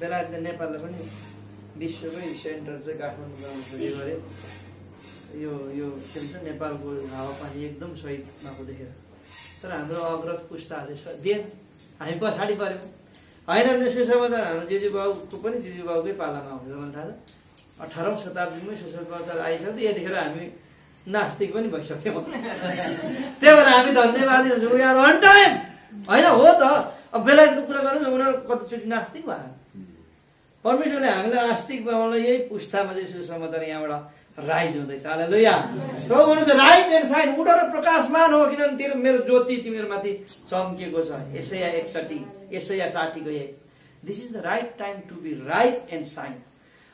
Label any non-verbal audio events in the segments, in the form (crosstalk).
बेलायतले नेपाललाई पनि विश्वकै सेन्टर चाहिँ काठमाडौँ बनाउनु खोजेको अरे यो यो के भन्छ नेपालको हावापानी एकदम सही भएको देखेर। तर हाम्रो अग्रज पुस्ताहरूले दिएन। हामी पछाडि पऱ्यौँ। होइन भने सुसमाचार हाम्रो जिजु बाउको पनि जिजु बाउकै पालामा आउँछ मलाई थाहा छ अठारौँ शताब्दीमै सुसमाचार आइसक्यो। यतिखेर हामी नास्तिक पनि भइसक्यौँ। (laughs) त्यही भएर हामी धन्यवादी हुन्छौँ। आर अन टाइम होइन हो त। अब बेलायतको कुरा गरौँ न उनीहरू कतिचोटि नास्तिक भयो परमेश्वरले हामीलाई आस्तिक बनाउन यही पुस्तामा चाहिँ सुसमाचार यहाँबाट राइज हुँदैछ। हालेलुया। प्रभु भन्नुहुन्छ राइज एन्ड साइन उठ र प्रकाशमान हो किनभने तेरो मेरो ज्योति तिमीहरूमाथि चम्किएको छ। यसैया एकसठी यसैया साठीको एक। This is the right time to be rise and shine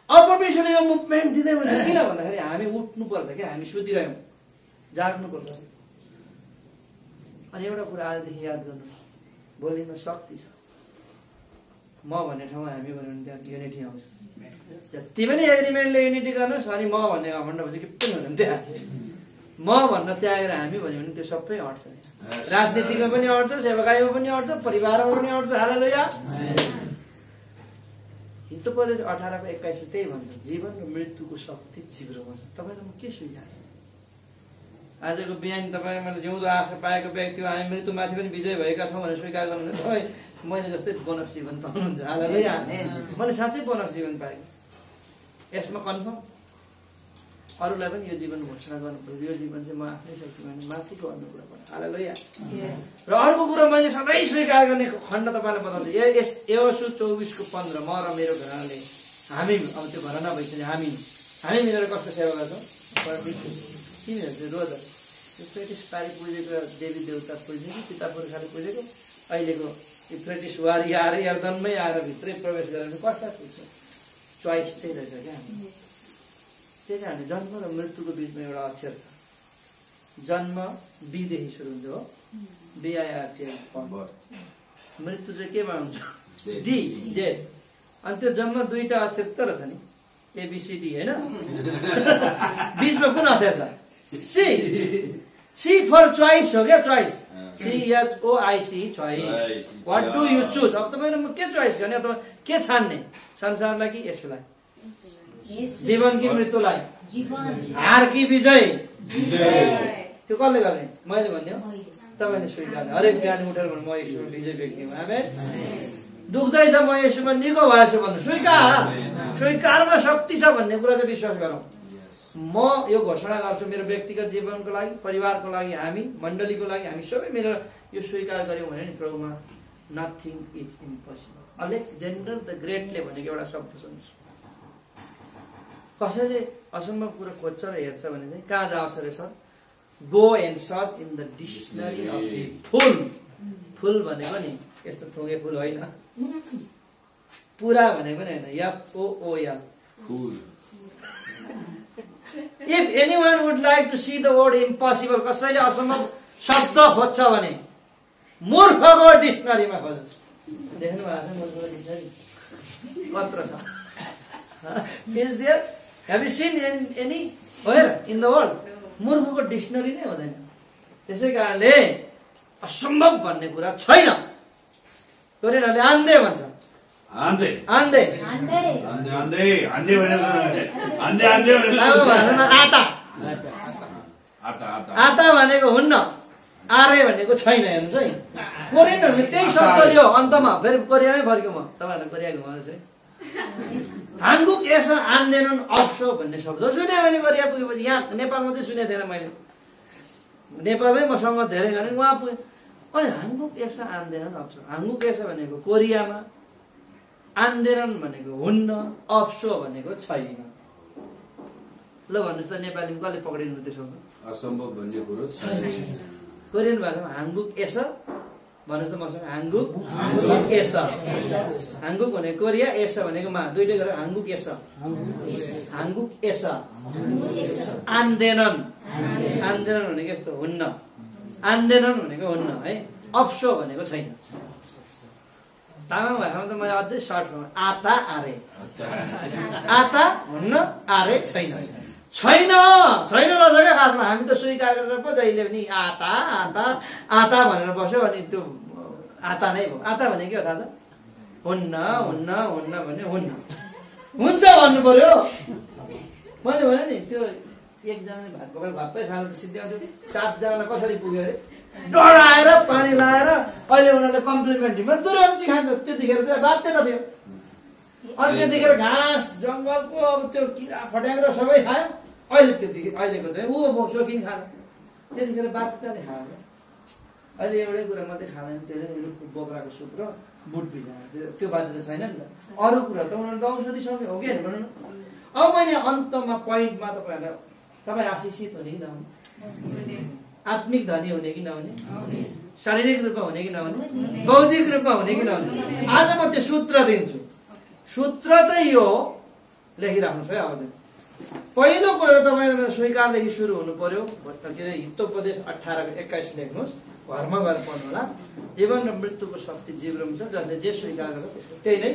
अब परमेश्वरले यो मुभमेन्ट दिँदै हुन्छ किन भन्दाखेरि हामी उठ्नुपर्छ क्या हामी सुतिरह्यौँ जाग्नुपर्छ। अनि एउटा कुरा आजदेखि याद गर्नु। बोलीमा शक्ति छ। म भन्ने ठाउँमा हामी भन्यो भने त्यहाँ युनिटी आउँछ। जति पनि एग्रिमेन्टले युनिटी गर्नुहोस् अनि म भन्ने घमण्ड भन्छ के पनि हुँदैन त्यहाँ। म भन्न त्यागेर हामी भन्यो भने त्यो सबै अट्छ राजनीतिमा पनि अट्छ सेवाकाईमा पनि अट्छ परिवारमा पनि अट्छ हालेलुया। हितो प्रदेश अठारको एक्काइसले त्यही भन्छ जीवन र मृत्युको शक्ति जिब्रोमा छ तपाईँलाई म के स्वीकारेँ आजको बिहान तपाईँ मैले जिउँदो आशा पाएको व्यक्ति हो हामी मृत्युमाथि पनि विजय भएका छौँ भनेर स्वीकार गर्नुहुन्छ तपाईँ मैले जस्तै बोनस जीवन पाउनुहुन्छ हालेलुया मैले साँच्चै बोनस जीवन पाएँ। यसमा कन्फर्म अरूलाई पनि यो जीवन घोषणा गर्नु पऱ्यो। यो जीवन चाहिँ म आफ्नै शक्तिमा माथिको भन्ने कुरा पर्यो हालेलुया। र अर्को कुरो मैले सधैँ स्वीकार गर्ने खण्ड तपाईँलाई बताउँछु ए यस यसु चौबिसको पन्ध्र म र मेरो घरनाले हामी अब त्यो घर नभइसक्यो हामी। हामी मिलेर कस्तो सेवा गर्छौँ? तिमीहरू चाहिँ रोज यो ब्रिटिस पारी पुजेको देवी देवता पुजेको पिता पुर्खाले पुजेको अहिलेको यो ब्रिटिस वारी आएर यर्दनमै आएर भित्रै प्रवेश गरेर कस्ता पुग्छ? चोइस चाहिँ रहेछ क्या? त्यही कारणले जन्म र मृत्युको बिचमा एउटा अक्षर छ। जन्म बीदेखि सुरु हुन्छ हो। बिआइआरटिएल मृत्यु चाहिँ केमा हुन्छ? डी जेड अनि त्यो जन्म दुईटा अक्षर त रहेछ नि। एबिसिडी होइन? (laughs) बिचमा कुन अक्षर छ? सी सी फर चोइस हो क्या? Choice C H O I C E choice what do you choose अब तपाईँले म के चोइस गर्ने? अब तपाईँ के छान्ने? संसारलाई कि यसलाई जीवन कि मृत्युलाई? हार कि विजय? त्यो कसले गर्ने? मैले भन्ने हो तपाईँले स्वीकार्ने हरेक बिहान उठेर भन्नु म यसोमा विजय व्यक्ति हुँ। आमे दुख्दैछ म यसोमा निको भएछु भन्नु। स्वीकार। स्वीकारमा शक्ति छ भन्ने कुरा चाहिँ विश्वास गरौँ। म यो घोषणा गर्छु मेरो व्यक्तिगत जीवनको लागि परिवारको लागि हामी मण्डलीको लागि हामी सबै मिलेर यो स्वीकार गऱ्यौँ भने नि प्रभुमा nothing is impossible Alexander the ग्रेटले भनेको एउटा शब्द सुन्नुहोस्। कसैले असम्भव कुरो खोज्छ र हेर्छ भने चाहिँ कहाँ जाओस् अरे sir? Go and search in the dictionary of fool fool भनेको नि यस्तो थोगे फुल होइन। (laughs) पुरा भनेको नि होइन F O O L if anyone would like to see the word impossible कसैले असम्भव शब्द खोज्छ भने मूर्खको डिक्सनरीमा खोज देख्नु भएको छ डिक्सनरी छ is there have seen anywhere in the world मूर्खको dictionary नै हुँदैन त्यसै कारणले असम्भव भन्ने कुरा छैन कोरियनहरूले आन्दे भन्छ आन्दै आन्दे आन्दै आन्दै आन्दै भनेको आन्दै आन्दै भनेको आटा आता आता आटा भनेको हुन्न आरे भनेको छैन हेर्नुहोस् है कोरियनहरूले त्यही शब्द लियो अन्तमा फेरि कोरियामै फर्क्यो म तपाईँहरूलाई कोरिया घुमाउँछु है हाङ्गुक एसा आन्देनन् अप्सो भन्ने शब्द सुने मैले कोरिया पुगेपछि यहाँ नेपालमा चाहिँ सुनेको थिएन मैले नेपालमै मसँग धेरै गरे उहाँ पुगेँ अनि हाङ्गुक एसा आन्देनन् अप्सो हाङ्गुक एसा भनेको कोरियामा आन्देनन् भनेको हुन्न अप्सो भनेको छैन। ल भन्नुहोस् त नेपालीमा कसले पक्रिनु त्यो शब्द असम्भव भन्ने कुरो कोरियन भाषामा हाङ्गुक एस भन्नुहोस् त मसँग हाङ्गुक एस। हाङ्गुक भनेको कोरिया एस भनेको मा दुइटै गरेर हाङ्गुक एस। हाङ्गुक एस। आन्देनन् आन्देनन् भनेको यस्तो हुन्न। आन्देनन् भनेको हुन्न है। अप्सो भनेको छैन। तामाङ भाषामा त मैले अझै सर्टमा आता आरे। आता हुन्न आरे छैन। छैन! छैन रहेछ क्या खासमा। हामी त स्वीकार गरेर पो जहिले पनि आटा आटा आटा भनेर बस्यो अनि त्यो आटा नै भयो। आटा भने के हो थाहा छ हुन्न हुन्न हुन्न भने हुन्न। हुन्छ भन्नु पर्यो। मैले भने नि त्यो एकजनाले भातको बेला भातै खाएर त सिद्ध्याउँथ्यो सातजनालाई कसरी पुग्यो अरे? डढाएर पानी लाएर अहिले उनीहरूले कम्प्लिमेन्ट्रीमा तुरन्त खान्छ त्यतिखेर चाहिँ बाध्यता थियो। अनि त्यतिखेर घाँस जङ्गलको अब त्यो किरा फट्याङ्ग्रा सबै खायो। अहिले त्यतिखेर अहिलेको चाहिँ ऊ अब सोखिन खान त्यतिखेर बाध्यताले खायो। अहिले एउटै कुरा मात्रै खाँदैन त्यो चाहिँ रुखको बोक्राको सुप र बुट भिजाएर त्यो- त्यो बाध्यता छैन नि त। अरू कुरा त उनीहरू त औषधि समय हो कि भनौँ न। अब मैले अन्तमा पोइन्टमा तपाईँहरूलाई तपाईँ आशिषित हुने कि नहुने? आत्मिक धनी हुने कि नहुने शारीरिक रूपमा हुने कि नहुने बौद्धिक रूपमा हुने कि नहुने आज म त्यो सूत्र दिन्छु। सूत्र चाहिँ यो हो लेखिराख्नुहोस् है चाहिँ पहिलो कुरो तपाईँले मेरो स्वीकारदेखि सुरु हुनु पर्यो के अरे हितोपदेश अठारको एक्काइस लेख्नुहोस्। घरमा गएर पढ्नु होला जीवन र मृत्युको शक्ति जीवनमा छ जसले जे स्वीकार गर्छ त्यही नै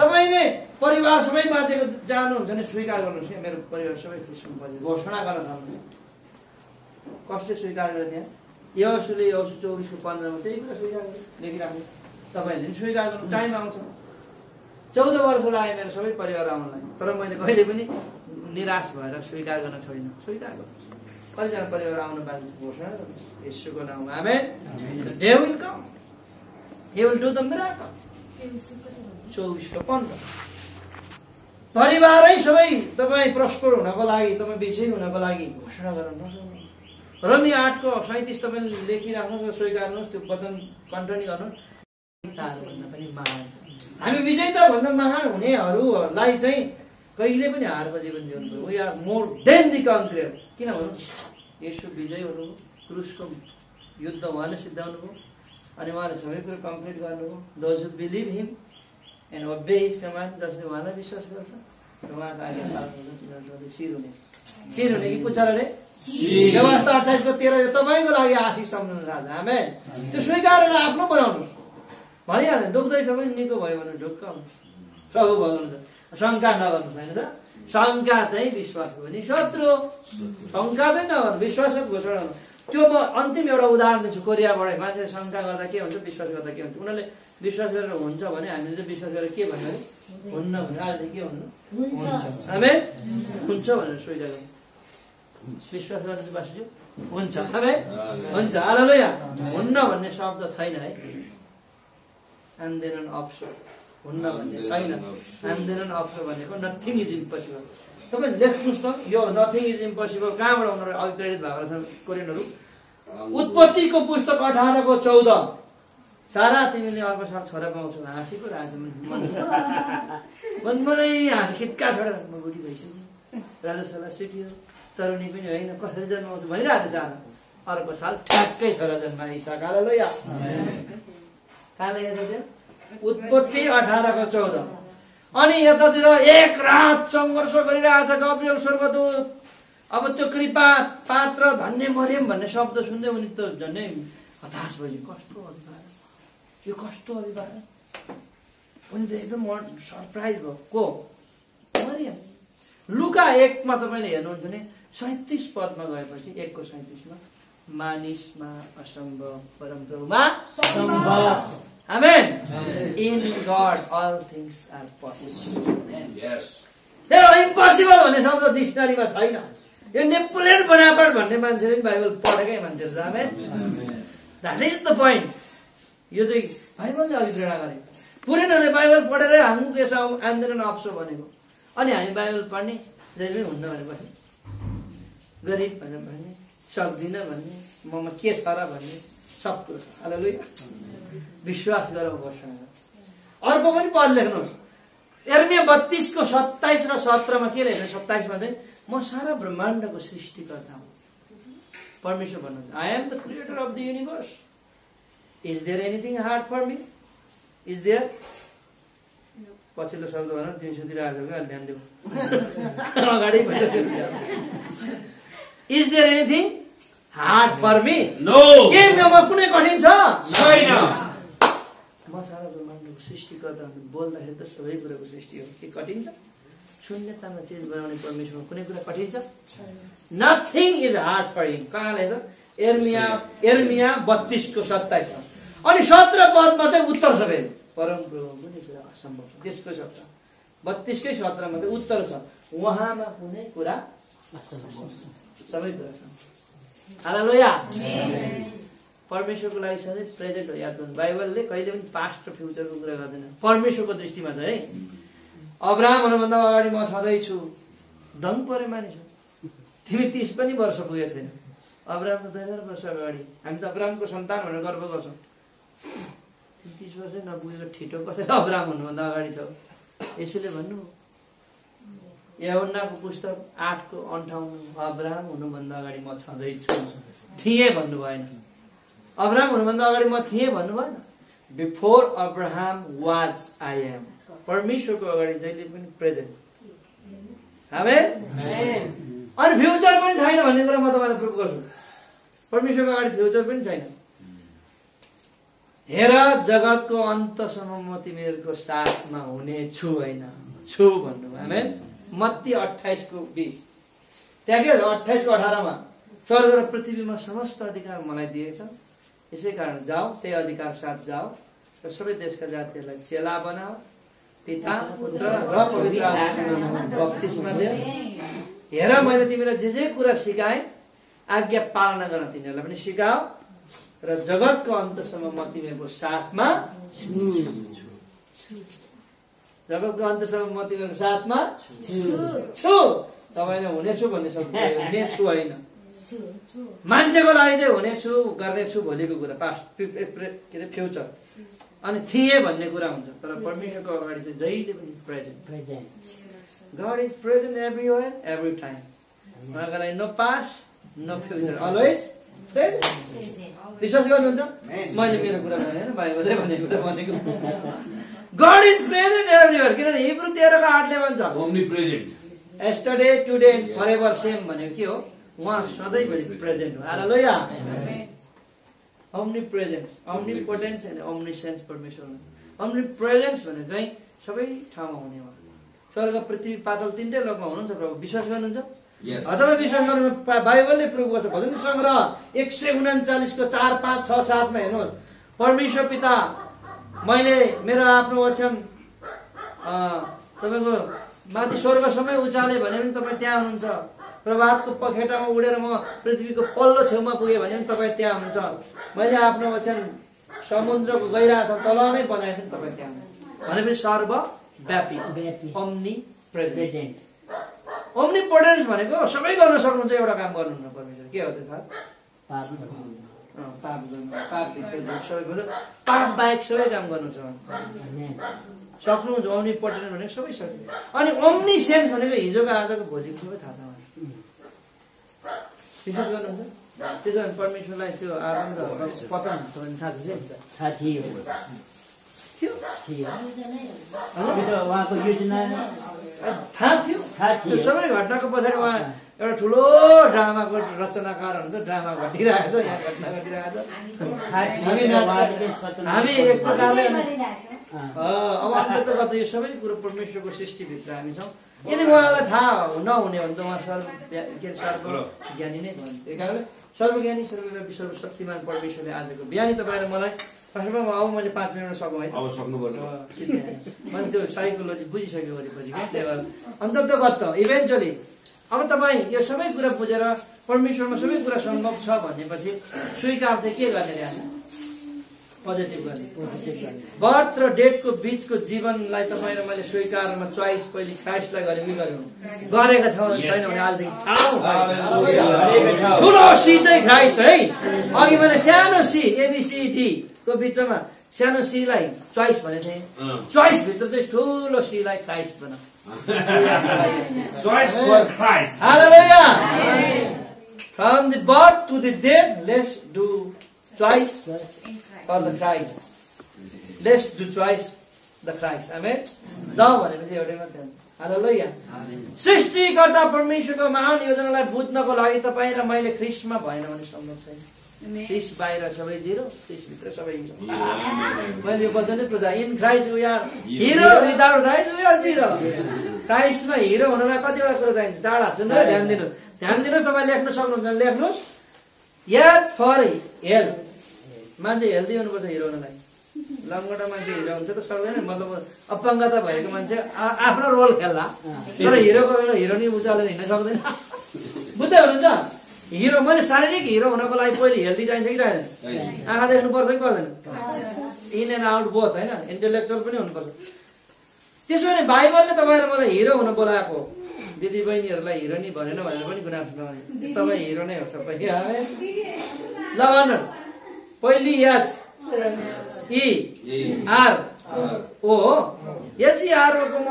तपाईँले परिवार सबै बाँचेको जानुहुन्छ भने स्वीकार गर्नुहोस् कि मेरो परिवार सबै घोषणा गर्न थाल्नु। कसले स्वीकार गरेर त्यहाँ यहोसुले यहोसु चौबिसको पन्ध्रमा त्यही कुरा स्वीकार लेखिराख्नु। तपाईँहरूले पनि स्वीकार गर्नु। टाइम आउँछ। चौध वर्ष लाग्यो मेरो सबै परिवार आउनलाई। तर मैले कहिले पनि निराश भएर स्वीकार गर्न छोडिनँ। स्वीकार गर्नुहोस् कतिजना परिवार आउनु बाँकी घोषणा गर्नुहोस्। यसुको नाउँमा। Amen. They will come he will do the miracle चौबिसको पन्ध्र परिवारै सबै तपाईँ प्रस्पर हुनको लागि तपाईँ विजय हुनको लागि घोषणा गर्न नसक्नु रमी आठको सैतिस तपाईँले लेखिराख्नुहोस् र स्वीकार्नुहोस् त्यो वचन कन्टिन्यू गर्नुहोस्। पनि महान छ। हामी विजेता भन्दा महान हुनेहरूलाई चाहिँ कहिले पनि हारको जीवन जिउनु we are more than the conqueror किन भनौँ यसो विजय हुनुभयो क्रुसको युद्ध उहाँले सिद्धाउनु भयो। अनि उहाँले सबै कुरो कम्प्लिट गर्नुभयो those who believe him and obey his command जसले उहाँलाई विश्वास गर्छ र उहाँको आगे शिर हुने। शिर हुने कि पुच्छरले? व्यवस्था अठाइसको तेह्र तपाईँको लागि आशिष सम्झनु राजा आमेन त्यो स्वीकारेर आफ्नो बनाउनुहोस् भनिहाल्यो दुख्दैछ भने निको भयो भने ढुक्क प्रभु भन्नुहुन्छ शङ्का नगर्नुहोस् होइन र शङ्का चाहिँ विश्वासको पनि शत्रु हो शङ्का चाहिँ नगर्नु विश्वासको घोषणा गर्नु त्यो म अन्तिम एउटा उदाहरण दिन्छु कोरियाबाट मान्छेले शङ्का गर्दा के हुन्छ विश्वास गर्दा के हुन्छ उनीहरूले विश्वास गरेर हुन्छ भने हामीले चाहिँ विश्वास गरेर के भन्यो हुन्न भने आजदेखि के हुनु हामी हुन्छ भनेर स्वीकार गर्नु विश्वास गर्नु बासुज्यू हुन्छ हुन्छ। हालेलुया। हुन्न भन्ने शब्द छैन है। आन्देनन अप्सो हुन्न भन्ने छैन। आन्देनन अप्सो भनेको नथिङ इज इम्पोसिबल तपाईँ लेख्नुहोस् त यो नथिङ इज इम्पोसिबल कहाँबाट उनीहरू अभिप्रेरित भएको छन् कोरियनहरू। उत्पत्तिको पुस्तक अठारको चौध। सारा तिमीले अर्को साल छोरा पाउँछौ हाँसेको राजा मनमनै हाँस। खिटका छोरा म बुढी भइसक्यो राजा सल्लाह सिकियो तरुणी पनि होइन कसरी जन्माउँछ भनिरहेको छ अर्को साल ठ्याक्कै छोरा जन्मा इसाकाला लो या कहाँ लेखेको छ त्यो? उत्पत्ति अठारको चौध। अनि यतातिर एक रात सङ्घर्ष गरिरहेको छ गब्रियल स्वर्गदूत। अब त्यो कृपा पात्र धन्य मर्यम भन्ने शब्द सुन्दै उनी त झन्डै हताश भइसक्यो कस्तो अभिभावक। यो कस्तो अभिभावक। उनी त एकदम सरप्राइज भयो को? मरियम। लुका एकमा तपाईँले हेर्नुहुन्छ भने सैतिस पदमा गएपछि एकको सैतिसमा मानिसमा असम्भव परमप्रभुमा सम्भव। Amen in God all things are possible Yes. Impossible भन्ने शब्द डिक्सनरीमा छैन। यो नेपोलियन बनापट भन्ने मान्छेले पनि बाइबल पढेकै मान्छेहरू छ। Amen that is the point यो चाहिँ बाइबलले अभिप्रेरणा गरे। पुरेनहरूले बाइबल पढेरै हाम्रो के छ आन्दोलन अप्सो भनेको। अनि हामी बाइबल पढ्ने जहिले पनि हुन्न बस्ने गरिब भनेर भन्ने सक्दिनँ भन्ने ममा के छ र भन्ने सब कुरो। छ अलि विश्वास गर अर्को पनि पद लेख्नुहोस्। एर्मिया बत्तिसको सत्ताइस र सत्रमा के लेख्छ सत्ताइसमा चाहिँ म सारा ब्रह्माण्डको सृष्टिकर्ता हुँ। परमेश्वर भन्नुहुन्छ I am the creator of the universe is there anything hard for me is there पछिल्लो शब्द भनौँ दिउँसोतिर आएको ध्यान देऊ। (laughs) अगाडि is there anything hard for me No. के मेमा कुनै कठिन छ। छैन। म सारा ब्रह्माण्डको सृष्टिकर्ता बोल्दाखेरि त सबै कुराको सृष्टि हो। के कठिन छ? शून्यतामा चिज बनाउने परमेश्वरमा कुनै कुरा कठिन छ? Nothing is hard for him कहाँ लेखेर एर्मिया एर्मिया बत्तिसको सत्ताइसमा अनि सत्र पदमा चाहिँ उत्तर छ फेरि। परमप्रभु कुनै कुरा असम्भव छ। त्यसको सत्र। बत्तिसकै सत्रमा चाहिँ उत्तर छ। उहाँमा कुनै कुरा सबै कुरा छ हालेलुया परमेश्वरको लागि सधैँ प्रेजेन्ट हो याद गर्नु। बाइबलले कहिले पनि पास्ट र फ्युचरको कुरा गर्दैन। परमेश्वरको दृष्टिमा चाहिँ है। अब्राहम हुनुभन्दा अगाडि म छँदैछु। दङ परे मानिस। तिमी तिस पनि वर्ष पुगेको छैन। अब्राहमको दुई हजार वर्ष अगाडि। हामी त अब्राहमको सन्तान भनेर गर्व गर्छौँ। तिस वर्षै नपुगेको ठिटो कसरी अब्राहम हुनुभन्दा अगाडि छौ। यसोले भन्नु यहुन्नाको पुस्तक आठको अन्ठाउन्न अब्राहम हुनुभन्दा अगाडि म छँदैछु थिएँ भन्नु भएन अब्राहम हुनुभन्दा अगाडि म थिएँ भन्नु भएन before Abraham was I am परमेश्वरको अगाडि जहिले पनि प्रेजेन्ट हामी अनि फ्युचर पनि छैन भन्ने कुरा म तपाईँलाई प्रुभ गर्छु। परमेश्वरको अगाडि फ्युचर पनि छैन। हेर जगतको अन्तसम्म म तिमीहरूको साथमा हुनेछु होइन? छु भन्नुभयो। हामी मत्ती अठाइसको बिस त्यहाँ के अठाइसको अठारमा स्वर्ग र पृथ्वीमा समस्त अधिकार मलाई दिएछ। यसै कारण जाऊ त्यही अधिकार साथ जाऊ र सबै देशका जातिहरूलाई चेला बनाऊ। पिता पुत्र र पवित्र हेर मैले तिमीलाई जे जे कुरा सिकाएँ आज्ञा पालना गर्न तिनीहरूलाई पनि सिकाऊ र जगतको अन्तसम्म म तिमीहरूको साथमा जगतको अन्तसम्म म तिमीहरूको साथमा छु। तपाईँले हुनेछु भन्ने शब्द प्रयोग, (laughs) हुनेछु होइन। मान्छेको लागि चाहिँ हुनेछु गर्नेछु भोलिको कुरा। पास्ट के अरे फ्युचर अनि थिएँ भन्ने कुरा हुन्छ। तर परमेश्वरको अगाडि चाहिँ जहिले पनि present God is present everywhere, every time. उहाँको लागि no past no future always विश्वास गर्नुहुन्छ? मैले मेरो कुरा भने होइन? बाइबलले भनेको कुरा भनेको। (laughs) गड इज प्रेजेन्ट एभ्रिवेयर किनभने हिब्रू तेह्रको आठले भन्छ omnipresent yesterday today forever same भनेको के हो? उहाँ सधैँभरि प्रेजेन्ट हो आएर लोया omnipresence omnipotence and omniscience परमेश्वर अम्नी प्रेजेन्स भने चाहिँ सबै ठाउँमा हुने हो। स्वर्ग पृथ्वी पातल तिनटै लोकमा हुनुहुन्छ प्रभु। विश्वास गर्नुहुन्छ? अथवा विश्वास गर्नु बाइबलले प्रुभ गर्छ। भजन सङ्ग्रह एक सय उनाचालिसको चार पाँच छ सातमा हेर्नुहोस्। परमेश्वर पिता मैले मेरो आफ्नो वचन तपाईँको माथि स्वर्गसम्मै उचाले भने पनि तपाईँ त्यहाँ हुनुहुन्छ। प्रभातको पखेटामा उडेर म पृथ्वीको पल्लो छेउमा पुगेँ भने पनि तपाईँ त्यहाँ हुनुहुन्छ। मैले आफ्नो वचन समुद्रको गहिरा अथवा तल नै बनाए पनि तपाईँ त्यहाँ हुनुहुन्छ। भनेपछि सर्वव्यापी व्यापी। Omnipresent present omnipotence भनेको सबै गर्न सक्नुहुन्छ एउटा काम गर्नुहुन्न परमेश्वर। के हो त्यो थाहा? पाप अँ, पाप गर्नु पाप बाहेक सबै काम गर्नु छ. सक्नुहुन्छ ओम्नी पोटेन्स भनेको सबै सक्नु अनि ओम्नी सेन्स भनेको हिजोको आजको भोलिको सबै थाहा छ। विश्वास गर्नुहुन्छ? त्यसो भने परमेश्वरलाई त्यो र पतन हुन्छ भने थाहा छ थाहा थियो। उहाँको योजना। थाहा थियो। थाहा थियो। सबै घटनाको पछाडि उहाँ एउटा ठुलो ड्रामाको रचनाकार हुन्छ ड्रामा घटिरहेको छ यहाँ घटना घटिरहेको छ हामी एक प्रकारले अब अन्त गर्दा यो सबै कुरो परमेश्वरको सृष्टिभित्र हामी छौँ। यदि उहाँलाई थाहा नहुने भने त उहाँ सर्व के अरे सर्व ज्ञानी नै भन्नु त्यही कारणले सर्वज्ञानी सर्वव्यापी सर्वशक्तिमान परमेश्वरले आजको बिहानी तपाईँले मलाई फर्स्टमा अब मैले पाँच मिनट सकौँ है। मैले त्यो साइकोलोजी बुझिसक्यो वरिपरि क्या त्यही भएर अन्तर्गत इभेन्चुली अब तपाईँ यो सबै कुरा बुझेर परमेश्वरमा सबै कुरा सम्भव छ भनेपछि स्वीकार चाहिँ के गर्ने रे हामी? पोजिटिभ गर्ने पोजिटिभ गर्ने। बर्थ र डेटको बिचको जीवनलाई तपाईँ र मैले स्वीकारमा चोइस पहिले क्राइस्टलाई गरेँ गऱ्यौँ गरेका छौँ. छैन भने आजदेखि। ठुलो सी चाहिँ क्राइस्ट है अघि मैले सानो सी एबिसिडी को बिचमा सानो सीलाई चोइस भनेको थिएँ अँ। चोइस भित्र चाहिँ ठुलो सीलाई क्राइस्ट बना Choice for Christ. Hallelujah! From the birth to the death, let's do choice for the Christ. Let's do choice the Christ. Amen? The भनेपछि एउटै मात्रै हुन्छ हालेलुया सृष्टिकर्ता परमेश्वरको महान योजनालाई बुझ्नको लागि तपाईँ र मैले ख्रिस्टमा भएन भने सम्भव छैन ख्रिस्ट बाहिर सबै जिरो ख्रिस्टभित्र सबै हिरो मैले यो वचन नै बुझाएँ in Christ we are hero without Christ we are zero क्राइस्टमा hero हुनलाई कतिवटा कुरो चाहिन्छ। चाडा सुन्नु ध्यान दिनु। ध्यान दिनुहोस् तपाईँ लेख्नु सक्नुहुन्छ। भने लेख्नुहोस्। याद फर हेल्थ मान्छे हेल्दी हुनुपर्छ हिरो हुनलाई। लङ्गोटा मान्छे हिरो हुन्छ त सक्दैन। मतलब अपाङ्गता भएको मान्छे। आफ्नो रोल खेल्ला। तर हिरोको हिरो नि उचालेर हिँड्न सक्दैन। बुझ्दै हुनुहुन्छ? हिरो मैले शारीरिक हिरो हुनको लागि पहिले हेल्दी चाहिन्छ कि चाहिँदैन? आँखा देख्नु पर्छ कि पर्दैन? इन एन्ड आउट बोथ होइन? इन्टेलेक्चुअल पनि हुनुपर्छ त्यसो भने बाइबलले तपाईँहरू मलाई हिरो हुन बोलाएको दिदी बहिनीहरूलाई हिरो नि भनेन भनेर पनि गुनासो नगर्ने। तपाईँ हिरो नै हो सबै। ल भन्नु पहिली याच। इ। आर। ओ। हो एचई आरओको म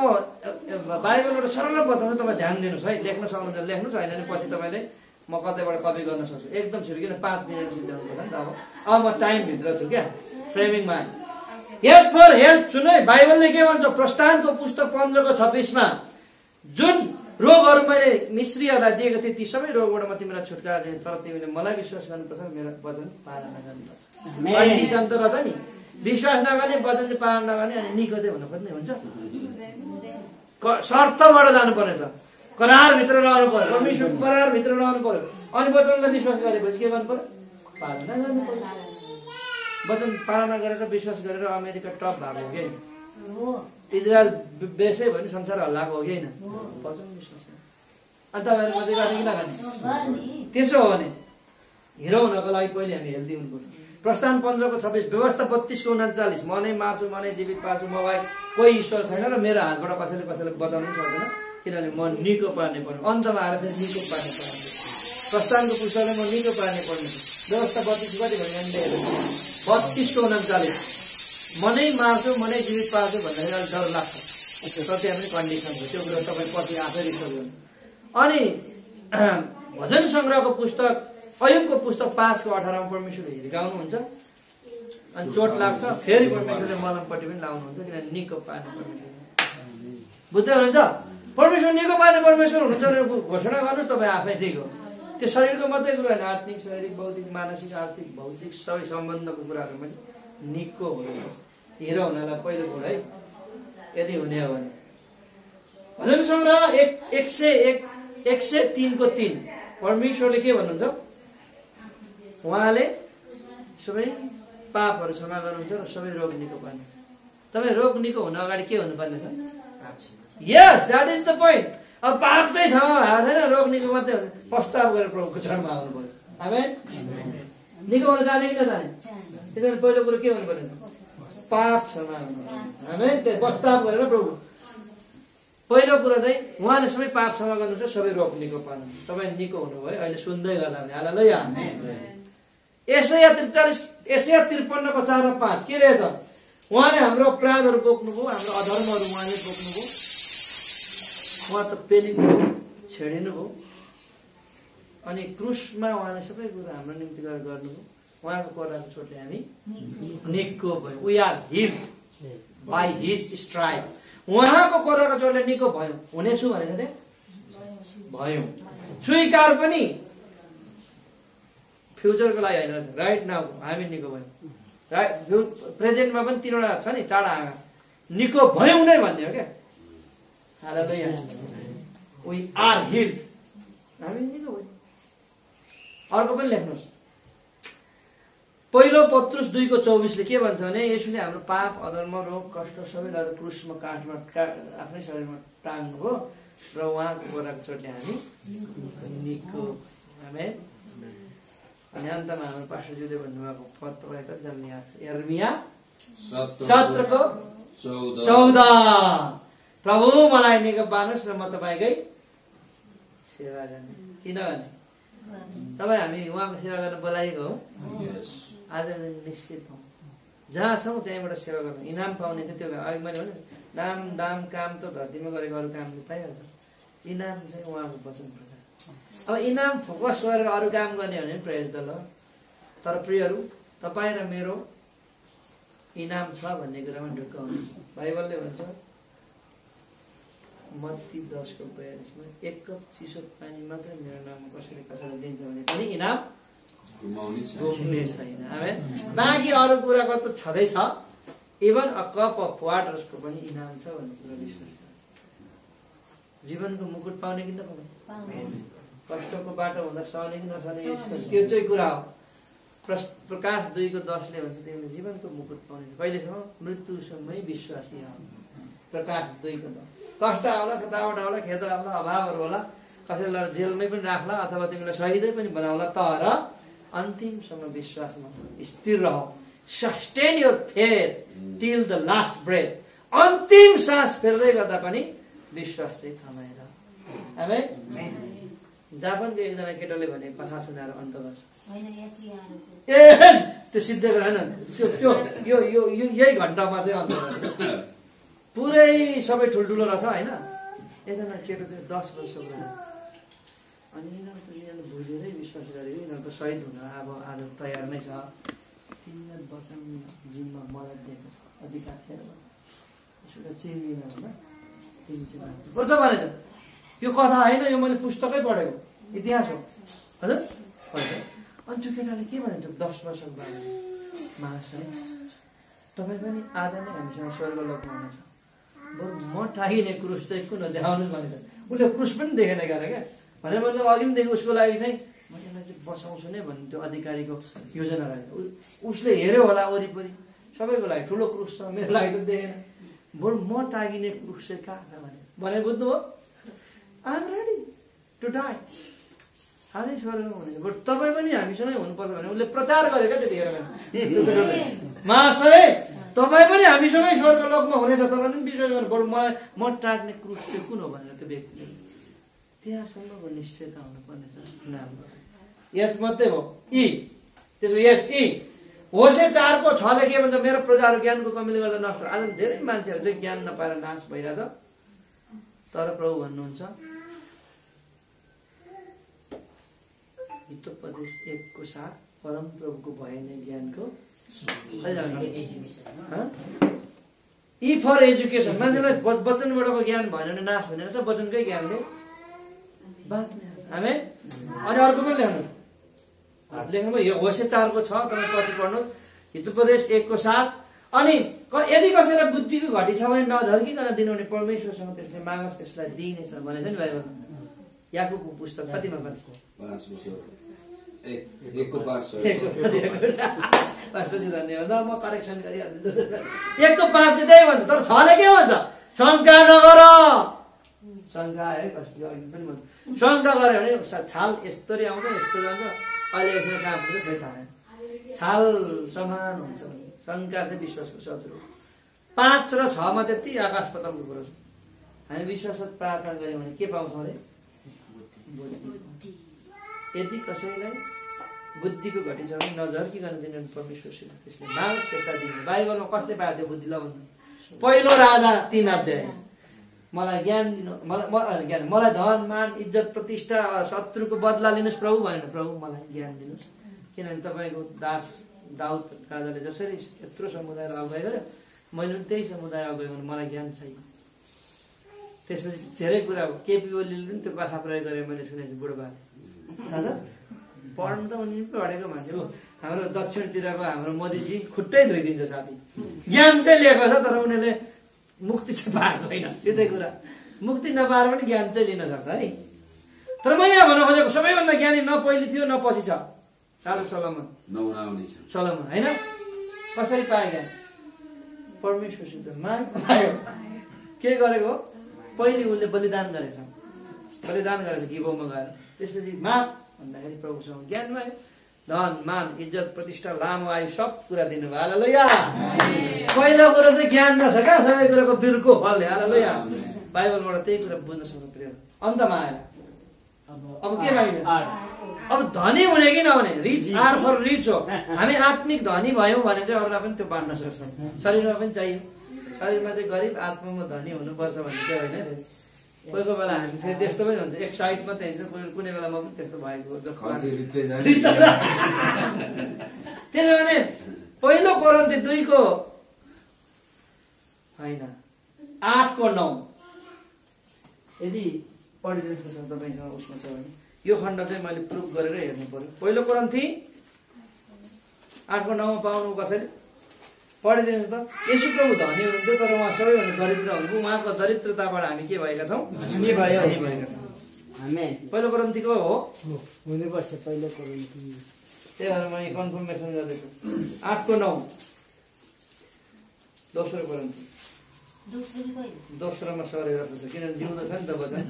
बाइबलबाट सरल बताउँछु तपाईँ ध्यान दिनुहोस् है। लेख्न सक्नुहुन्छ लेख्नुहोस् होइन भने पछि तपाईँले म कतैबाट कपी गर्न सक्छु? एकदम छिटो किन पाँच मिनट सिद्धाउनु पर्छ नि त अब। अब म टाइमभित्र छु क्या। फ्रेमिङमा यस फर हेल्थ सुन है। बाइबलले के भन्छ? प्रस्थानको पुस्तक पन्ध्रको छब्बिसमा जुन रोगहरू मैले मिश्रीहरूलाई दिएको थिएँ ती सबै रोगबाट म तिमीलाई छुटकारा दिएँ तर तिमीले मलाई विश्वास गर्नुपर्छ मेरो वचन पालना गर्नुपर्छ. कन्डिसन त रहेछ नि? विश्वास नगर्ने वचन चाहिँ पालन नगर्ने अनि निको चाहिँ हुनु खोज्ने हुन्छ शर्तबाट जानुपर्नेछ। करारभित्र रहनु पर्यो परमेश्वरको करारभित्र रहनु पर्यो अनि वचनलाई विश्वास गरेपछि के गर्नु पर्यो पालना गर्नु पर्यो वचन पालना गरेर विश्वास गरेर अमेरिका टप भएको हो कि? इजरायल बेसै भने संसार हल्लाएको हो कि होइन? वचन विश्वास गर्नु। अनि तपाईँहरू कि त्यसो हो भने हिरो हुनको लागि पहिले हामी हेल्दी हुनुपर्छ। प्रस्थान पन्ध्रको छब्बिस व्यवस्था बत्तिसको उन्चालिस। म नै मार्छु म नै जीवित पार्छु म कोही ईश्वर छैन र मेरो हातबाट कसैले कसैलाई बचाउनु पनि सक्दैन। किनभने म निको पार्ने पर्ने। अन्तमा आएर फेरि निको पार्ने पर्ने। प्रस्थानको पुस्तकले म निको पार्ने पर्ने। व्यवस्था बत्तिस कति भन्यो भने हेर्नु बत्तिसको उन्चालिस म नै मार्छु म नै जीवित पार्छु भन्दाखेरि अलिक डर लाग्छ। त्यहाँ पनि कन्डिसन छ त्यो कुरो तपाईँ पछि आफै गर्नु। अनि भजन सङ्ग्रहको पुस्तक अयुबको पुस्तक पाँचको अठारमा परमेश्वरले हिर्काउनुहुन्छ। अनि चोट लाग्छ फेरि परमेश्वरले मलमपट्टि पनि लाउनुहुन्छ किनभने निको पार्ने बुझ्दै हुनुहुन्छ? परमेश्वर निको पार्ने परमेश्वर हुनुहुन्छ घोषणा गर्नुहोस् तपाईँ आफै हो। त्यो शरीरको मात्रै कुरा होइन आत्मिक शारीरिक बौद्धिक मानसिक आर्थिक भौतिक सबै सम्बन्धको कुराहरू पनि निको हुनुपर्छ हिरो हुनलाई पहिलो कुरा है यदि हुने हो भने। भजन सङ्ग्रह एक एक सय एक एक सय तिनको तिन। परमेश्वरले के भन्नुहुन्छ? उहाँले सबै पापहरू क्षमा गर्नुहुन्छ र सबै रोग निको पार्ने। तपाईँ रोग निको हुन अगाडि के हुनुपर्ने छ? Yes that is the point अब पाप चाहिँ क्षमा भएको छैन रोग निको मात्रै प्रस्ताव गरेर प्रभुको चरणमा आउनु पर्यो हामी निको हुन जाने कि नजाने? त्यसो पहिलो कुरो के हुनुपर्ने त? पाप क्षमा हुनु हामी त्यो प्रस्ताव गरेर प्रभु। पहिलो कुरो चाहिँ उहाँले सबै पाप क्षमा गर्नुहुन्छ सबै रोग निको पार्नु तपाईँ निको हुनुभयो अहिले सुन्दै गर्दा भने। हाल एसया त्रिचालिस एसया त्रिपन्नको चार र पाँच के रहेछ? उहाँले हाम्रो अपराधहरू बोक्नुभयो हाम्रो अधर्महरू उहाँले बोक्नुभयो। उहाँ त पेलिनुभयो छेडिनुभयो अनि क्रुसमा उहाँले सबै कुरो हाम्रो निम्ति गरेर गर्नुभयो उहाँको कोराको छोटले हामी निको। भयो। We are heal by his strike उहाँको कोराको चोटले निको भयो। हुनेछु भनेको थिएँ। भयौँ। स्वीकार पनि फ्युचरको लागि होइन राइट नाउ हामी निको भयौँ। राइट प्रेजेन्टमा पनि तिनवटा छ नि चाडा आँगा निको भयौँ नै भन्ने हो क्या। हालेलुया वी आर हिल हामी निको भयौँ अर्को पनि लेख्नुहोस्। पहिलो पत्रुस दुईको चौबिसले के भन्छ भने यसुले हाम्रो पाप अधर्म रोग कष्ट सबै लगेर क्रुसमा काठमा का- आफ्नै शरीरमा टाङ्नुभयो र उहाँको गोराको चोटले हामी निको। हामी अनि अन्तमा हाम्रो पास्टरज्यूले भन्नुभएको पद तपाईँ कतिजनाले याद छ एर्मिया सत्रको चौध। चौध। प्रभु मलाई निको पार्नुहोस् र म तपाईँकै सेवा गर्ने किनभने तपाईँ हामी उहाँको सेवा गर्न बोलाएको हो. आज निश्चित हौ। जहाँ छौँ त्यहीँबाट सेवा गर्नु। इनाम पाउने चाहिँ त्यो अघि मैले भने नाम दाम काम त धरतीमा गरेको अरू कामले पाइहाल्छ। इनाम चाहिँ उहाँको वचन प्रचार। अब इनाम फोकस गरेर अरू काम गर्ने भने पनि प्रयास त ल। तर प्रियहरू तपाईँ र मेरो इनाम छ भन्ने कुरामा ढुक्काउनु बाइबलले भन्छ मत्ती दसको बयालिसमा एक कप चिसो पानी मात्रै मेरो नाममा कसैले कसैलाई दिन्छ भने पनि इनाम घुम्ने छैन। बाँकी अरू कुराको त छँदैछ। इभन अ कप अफ वाटर्सको पनि इनाम छ भन्ने कुरा विश्वास। जीवनको मुकुट पाउने कि नपाउने? कष्टको बाटो हुँदा सहने कि नसहने त्यो चाहिँ कुरा हो। प्रस प्रकाश दुईको दसले भन्छ तिमीले जीवनको मुकुट पाउने। कहिलेसम्म? मृत्युसँगै विश्वासी हो। प्रकाश दुईको दस। कष्ट आउला सतावट आउला खेद आउला अभावहरू होला कसैलाई जेलमै पनि राख्ला अथवा तिमीलाई शहीदै पनि बनाउला तर अन्तिमसम्म विश्वासमा स्थिर रह। Sustain your faith till the last breath अन्तिम सास फेर्दै गर्दा पनि विश्वास चाहिँ थमाएर। जापानको एकजना केटाले भने कथा सुनाएर अन्त गर्छ। ए त्यो सिद्ध गरेन। त्यो त्यो यो यो यो यही घन्टामा चाहिँ अन्त गर्छ। पुरै सबै ठुल्ठुलो रहेछ होइन? एकजना केटो चाहिँ दस वर्षको। अनि यिनीहरू त यिनीहरू बुझेरै विश्वास गरे यिनीहरू त सहिद हुन अब आज तयार नै छ। तिमीलाई बचाउने जिम्मा मलाई दिएको छ अधिकार फेर यसो। बुझ्छ भने त? यो कथा होइन यो मैले पुस्तकै पढेको। इतिहास हो। हजुर? अनि त्यो केटाले के भने त्यो दस वर्षको बारे महाशय तपाईँ पनि आज नै हामीसँग स्वर्ग लग्नुहुनेछ म टागिने क्रुस चाहिँ कुन हो देखाउनुहोस् भनेछ उसले क्रुस पनि देखेन गरे क्या भनेर मैले अघि पनि देखेँ उसको लागि चाहिँ म यसलाई चाहिँ बसाउँछु नै भन्ने त्यो अधिकारीको योजना गरेको उ- उसले हेऱ्यो होला वरिपरि सबैको लागि ठुलो क्रुस छ मेरो लागि त देखेन बरु म टागिने क्रुस चाहिँ कहाँ छ भने भने बुझ्नु हो आइएम रेडी टु डाई आजै स्वर्गमा हुने बरु तपाईँ पनि हामीसँगै हुनुपर्छ भने उसले प्रचार गर्यो क्या त्यतिखेर (laughs) महाशय! तपाईँ पनि हामीसँगै स्वर्ग लोकमा हुनेछ तपाईँ पनि विश्वास गर्नु मलाई म टाट्ने क्रुस चाहिँ कुन हो भनेर त्यो व्यक्तिले त्यहाँसम्मको निश्चयता हुनुपर्ने छ यच मात्रै हो। यी त्यसो यच यी होसे चारको छले के भन्छ? मेरो प्रजाहरू ज्ञानको कमीले गर्दा नष्ट। आज धेरै मान्छेहरू चाहिँ ज्ञान नपाएर नाश भइरहेछ। तर प्रभु भन्नुहुन्छ हितोपदेश एकको साथ परम प्रभुको भए नै ज्ञानको यी फर एजुकेसन मान्छेलाई वचनबाटको ज्ञान भएन भने नाश हुने रहेछ वचनकै ज्ञानले बाँच्ने रहेछ। हामी अनि अर्को पनि लेख्नु। लेख्नुभयो यो होसे चारको छ तपाईँ पछि पढ्नु। हितोपदेश एकको साथ अनि यदि कसैलाई बुद्धिको घटी छ भने नझर्किकन दिनु भने परमेश्वरसँग त्यसले मागस त्यसलाई दिइनेछ भनेछ नि बाइबल याकुबको पुस्तक कतिमा कति पाँचको स्वर ए एकको पाँच पास्टरजी धन्यवाद म करेक्सन गरिहाल्छु एकको पाँच चाहिँ त्यही भन्छ। तर छले के भन्छ? शङ्का नगर। शङ्का है पास्टरजी अघि पनि भन्नु शङ्का गऱ्यो भने छाल यस्तरी आउँछ यस्तो जान्छ अहिले यसरी कहाँ पुग्छ खै थाहा। छाल समान हुन्छ। शङ्का चाहिँ विश्वासको शत्रु पाँच र छमा त्यति आकाश पतलको कुरो छ। हामी विश्वास प्रार्थना गऱ्यौँ भने के पाउँछौँ अरे? यदि कसैलाई बुद्धिको घटी छ भने नझर्किकन दिनु परमेश्वरसित त्यसले माग त्यसलाई दिनु बाइबलमा कसले पाएको थियो बुद्धि ल भन्नु पहिलो राजा तिन अध्याय। मलाई ज्ञान दिनु मलाई ज्ञान मलाई धन मान इज्जत प्रतिष्ठा शत्रुको बदला लिनुहोस् प्रभु भनेर प्रभु मलाई ज्ञान दिनुहोस्। किनभने तपाईँको दास दाउद राजाले जसरी यत्रो समुदायलाई अगुवाई गर्यो मैले पनि त्यही समुदाय अगुवाई गर्नु मलाई ज्ञान छैन त्यसपछि धेरै कुरा केपी ओलीले पनि त्यो कथा प्रयोग गरेर मैले सुनेको छु बुढोबाले थाहा छ पढ्नु त उनी पनि पढेको मान्छे हो हाम्रो दक्षिणतिरको हाम्रो मोदीजी खुट्टै धोइदिन्छ साथी ज्ञान चाहिँ लिएको छ तर उनीहरूले मुक्ति चाहिँ पाएको छैन सिधै कुरा मुक्ति नपाएर पनि ज्ञान चाहिँ लिन सक्छ है तर म यहाँ भन्न खोजेको सबैभन्दा ज्ञानी न पहिले थियो न पछि छ राजा सलमन सलमन होइन कसरी पाए ज्ञान परमेश्वरसित माग पायो के गरेको हो पहिले उसले बलिदान गरेछ बलिदान गरेछ गिबोमा गएर त्यसपछि माग भन्दाखेरि प्रभुसँग ज्ञान पायो धन मान इज्जत प्रतिष्ठा लामो आयु सब कुरा दिनुभयो। लोया पहिलो कुरो चाहिँ ज्ञान रहेछ क्या। सबै कुराको बिर्को हाल लोया बाइबलबाट त्यही कुरा बुझ्न सक्नु प्रिय। अन्तमा आएर। अब के मागिन्छ अब धनी हुने कि नहुने? रिच आर फर रिच हो। हामी आत्मिक धनी भयौँ भने चाहिँ अरूलाई पनि त्यो बाँड्न सक्छौँ। शरीरमा पनि चाहियो। शरीरमा चाहिँ गरिब आत्मामा धनी हुनुपर्छ भन्ने चाहिँ होइन कोही कोही बेला हामी फेरि त्यस्तो पनि हुन्छ। एक साइड मात्रै हुन्छ। कोही कुनै बेला म पनि त्यस्तो भएको हो जस्तो खल्ती रित्तै रित्तै जाने (laughs) त्यसो भने पहिलो कोरन्ती दुईको होइन। आठको नौ। यदि पढिदिनु सक्छ तपाईँसँग उसमा छ भने। यो खण्ड चाहिँ मैले प्रुफ गरेर हेर्नु पर्यो। पहिलो कोरन्थी आठको नौमा पाउनु कसैले पढिदिनुहोस् त। यसु प्रभु धनी हुनुहुन्थ्यो तर उहाँ सबैभन्दा दरिद्र हुनुभयो उहाँको दरिद्रताबाट हामी के भएका छौँ? निभए अनि भएका छौँ हामी पहिलो कोरन्थीको हो। हुनुपर्छ पहिलो कुरो त्यही भएर मैले कन्फर्मेसन गर्दैछु आठको नौ। दोस्रो पर्यन्त दोस्रोमा सरेर जस्तो छ। किनभने जिउँदो छ नि त वचन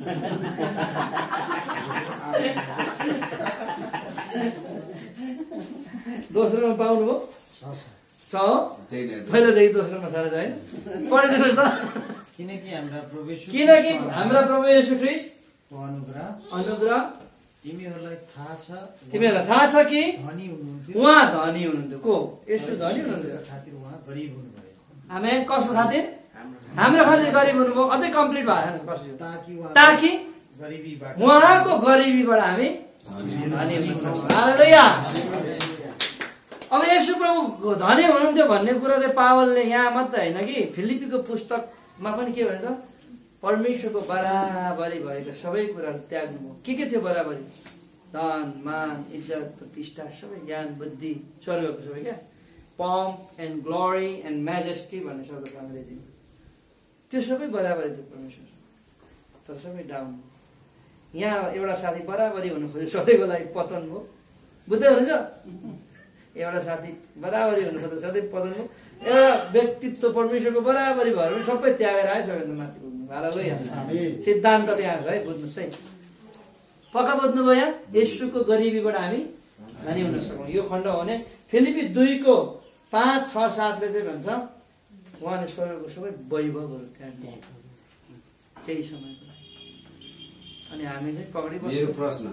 दोस्रोमा पाउनुभयो छ? पहिलादेखि दोस्रोमा सरेछ होइन पढिदिनुहोस् त। किनकि हाम्रा प्रवेश किनकि हाम्रा अनुग्रह? अनुग्रह। तिमीहरूलाई थाहा छ। तिमीहरूलाई थाहा छ कि? धनी हुनुहुन्थ्यो। उहाँ धनी हुनुहुन्थ्यो। को? यसो धनी हुनुहुन्थ्यो। खातिर उहाँ गरिब हुनुभयो। हामी कसको खातिर हाम्रो हाम्रो खातिर गरिब हुनुभयो। अझै कम्प्लिट कसरी ताकि ताकि गरिबीबाट उहाँको गरिबीबाट हामी धनी। अब यसो प्रभु धनी हुनुहुन्थ्यो भन्ने कुरो चाहिँ पावलले यहाँ मात्रै होइन कि? फिलिपीको पुस्तकमा पनि के भन्छ परमेश्वरको बराबरी भएको सबै कुराहरू त्याग्नुभयो के के थियो बराबरी? धन मान इज्जत प्रतिष्ठा सबै ज्ञान बुद्धि स्वर्गको सबै क्या? Pomp and glory and majesty भन्ने शब्द छ त्यो सबै बराबरी थियो परमेश्वर। तर सबै डाउन यहाँ एउटा साथी बराबरी हुनु खोज्यो सधैँको लागि पतन भयो। बुझ्दै हुनुहुन्छ? एउटा साथी बराबरी हुनु खोज्दा सधैँ भयो एउटा व्यक्तित्व परमेश्वरको बराबरी भएर पनि सबै त्यागेर आइसक्यो भने त माथि पुग्नु। हालेलुया। सिद्धान्त त्यहाँ छ है बुझ्नुहोस् है। पक्का बुझ्नुभयो यहाँ यसुको गरिबीबाट हामी धनी हुन सकौँ यो खण्ड हो भने फिलिपी दुईको पाँच छ सातले चाहिँ भन्छ उहाँले स्वर्गको सबै वैभवहरू त्याग्नु केही समयको लागि। अनि हामी चाहिँ पक्री मेरो प्रश्न।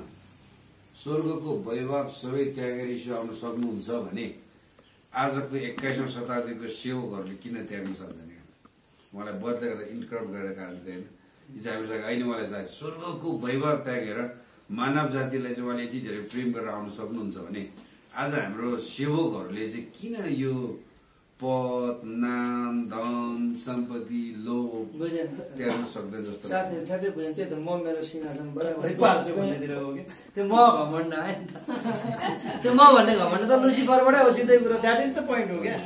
स्वर्गको वैभव सबै त्यागेर यीशु आउन सक्नुहुन्छ भने आजको एक्काइसौँ शताब्दीको सेवकहरूले किन त्याग्न सक्दैन? मलाई बदले गर्दा इन्टरप्ट गरेर कारण चाहिँ हामीसँग अहिले मलाई चाहिँ स्वर्गको वैभव त्यागेर मानव जातिलाई चाहिँ उहाँले यति धेरै प्रेम गरेर आउन सक्नुहुन्छ भने आज हाम्रो सेवकहरूले चाहिँ किन यो पद नाम धन सम्पत्ति लोभ त्याग्न सक्दैन जस्तो। साथीहरू ठ्याक्कै बुझेन त्यही त म मेरो सिंहासन बराबरी। पाल्छु भन्नेतिर हो कि? त्यो म घमण्ड नि त। त्यो म भन्ने घमण्ड त लुसिफरबाटै हो सिधै कुरो। द्याट इज द पोइन्ट हो क्या?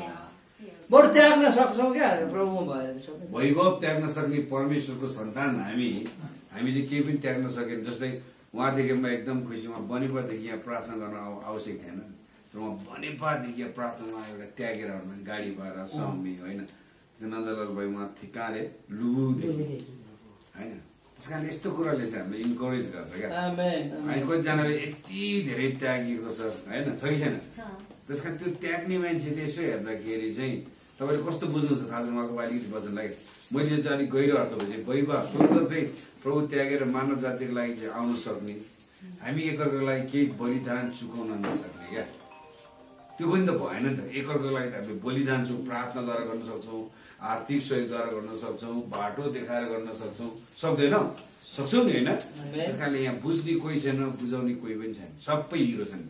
बरु त्याग्न सक्छौँ क्या प्रभु भएर सबै। वैभव त्याग्न सक्ने परमेश्वरको सन्तान हामी हामी चाहिँ केही पनि त्याग्न सकेन। जस्तै उहाँदेखि म एकदम खुसी उहाँ बनेपादेखि यहाँ प्रार्थना गर्न आव- आवश्यक थिएन। तर उहाँ बनेपादेखि यहाँ प्रार्थनामा एउटा त्यागेर। गाडी भाडा स्वामी होइन? त्यो नन्दलाल भाइ उहाँ ठिकाले लुदेखि होइन? त्यस कारण यस्तो कुराले चाहिँ हामीले इन्करेज गर्छ क्या। होइन। कतिजनाले यति धेरै त्यागिएको छ होइन? छ। कि छैन त्यस कारण त्यो त्याग्ने मान्छे चाहिँ यसो हेर्दाखेरि चाहिँ तपाईँले कस्तो बुझ्नुहुन्छ थाहा छ? उहाँको अलिकति वचन लाग्यो मैले यो चाहिँ अलिक गहिरो अर्थ बुझेँ। वैभव स्वर्ग चाहिँ प्रभु त्यागेर मानव जातिको लागि चाहिँ आउन सक्ने। हामी एकअर्काको लागि केही बलिदान चुकाउन नसक्ने क्या। त्यो पनि त भएन नि त? एकअर्काको लागि त हामीले बलिदान चाहिँ प्रार्थनाद्वारा गर्न सक्छौँ आर्थिक सहयोगद्वारा गर्न सक्छौँ बाटो देखाएर गर्न सक्छौँ। सक्दैनौँ? सक्छौँ नि होइन? त्यस कारणले यहाँ बुझ्ने कोही छैन बुझाउने कोही पनि छैन। सबै हिरो छन्।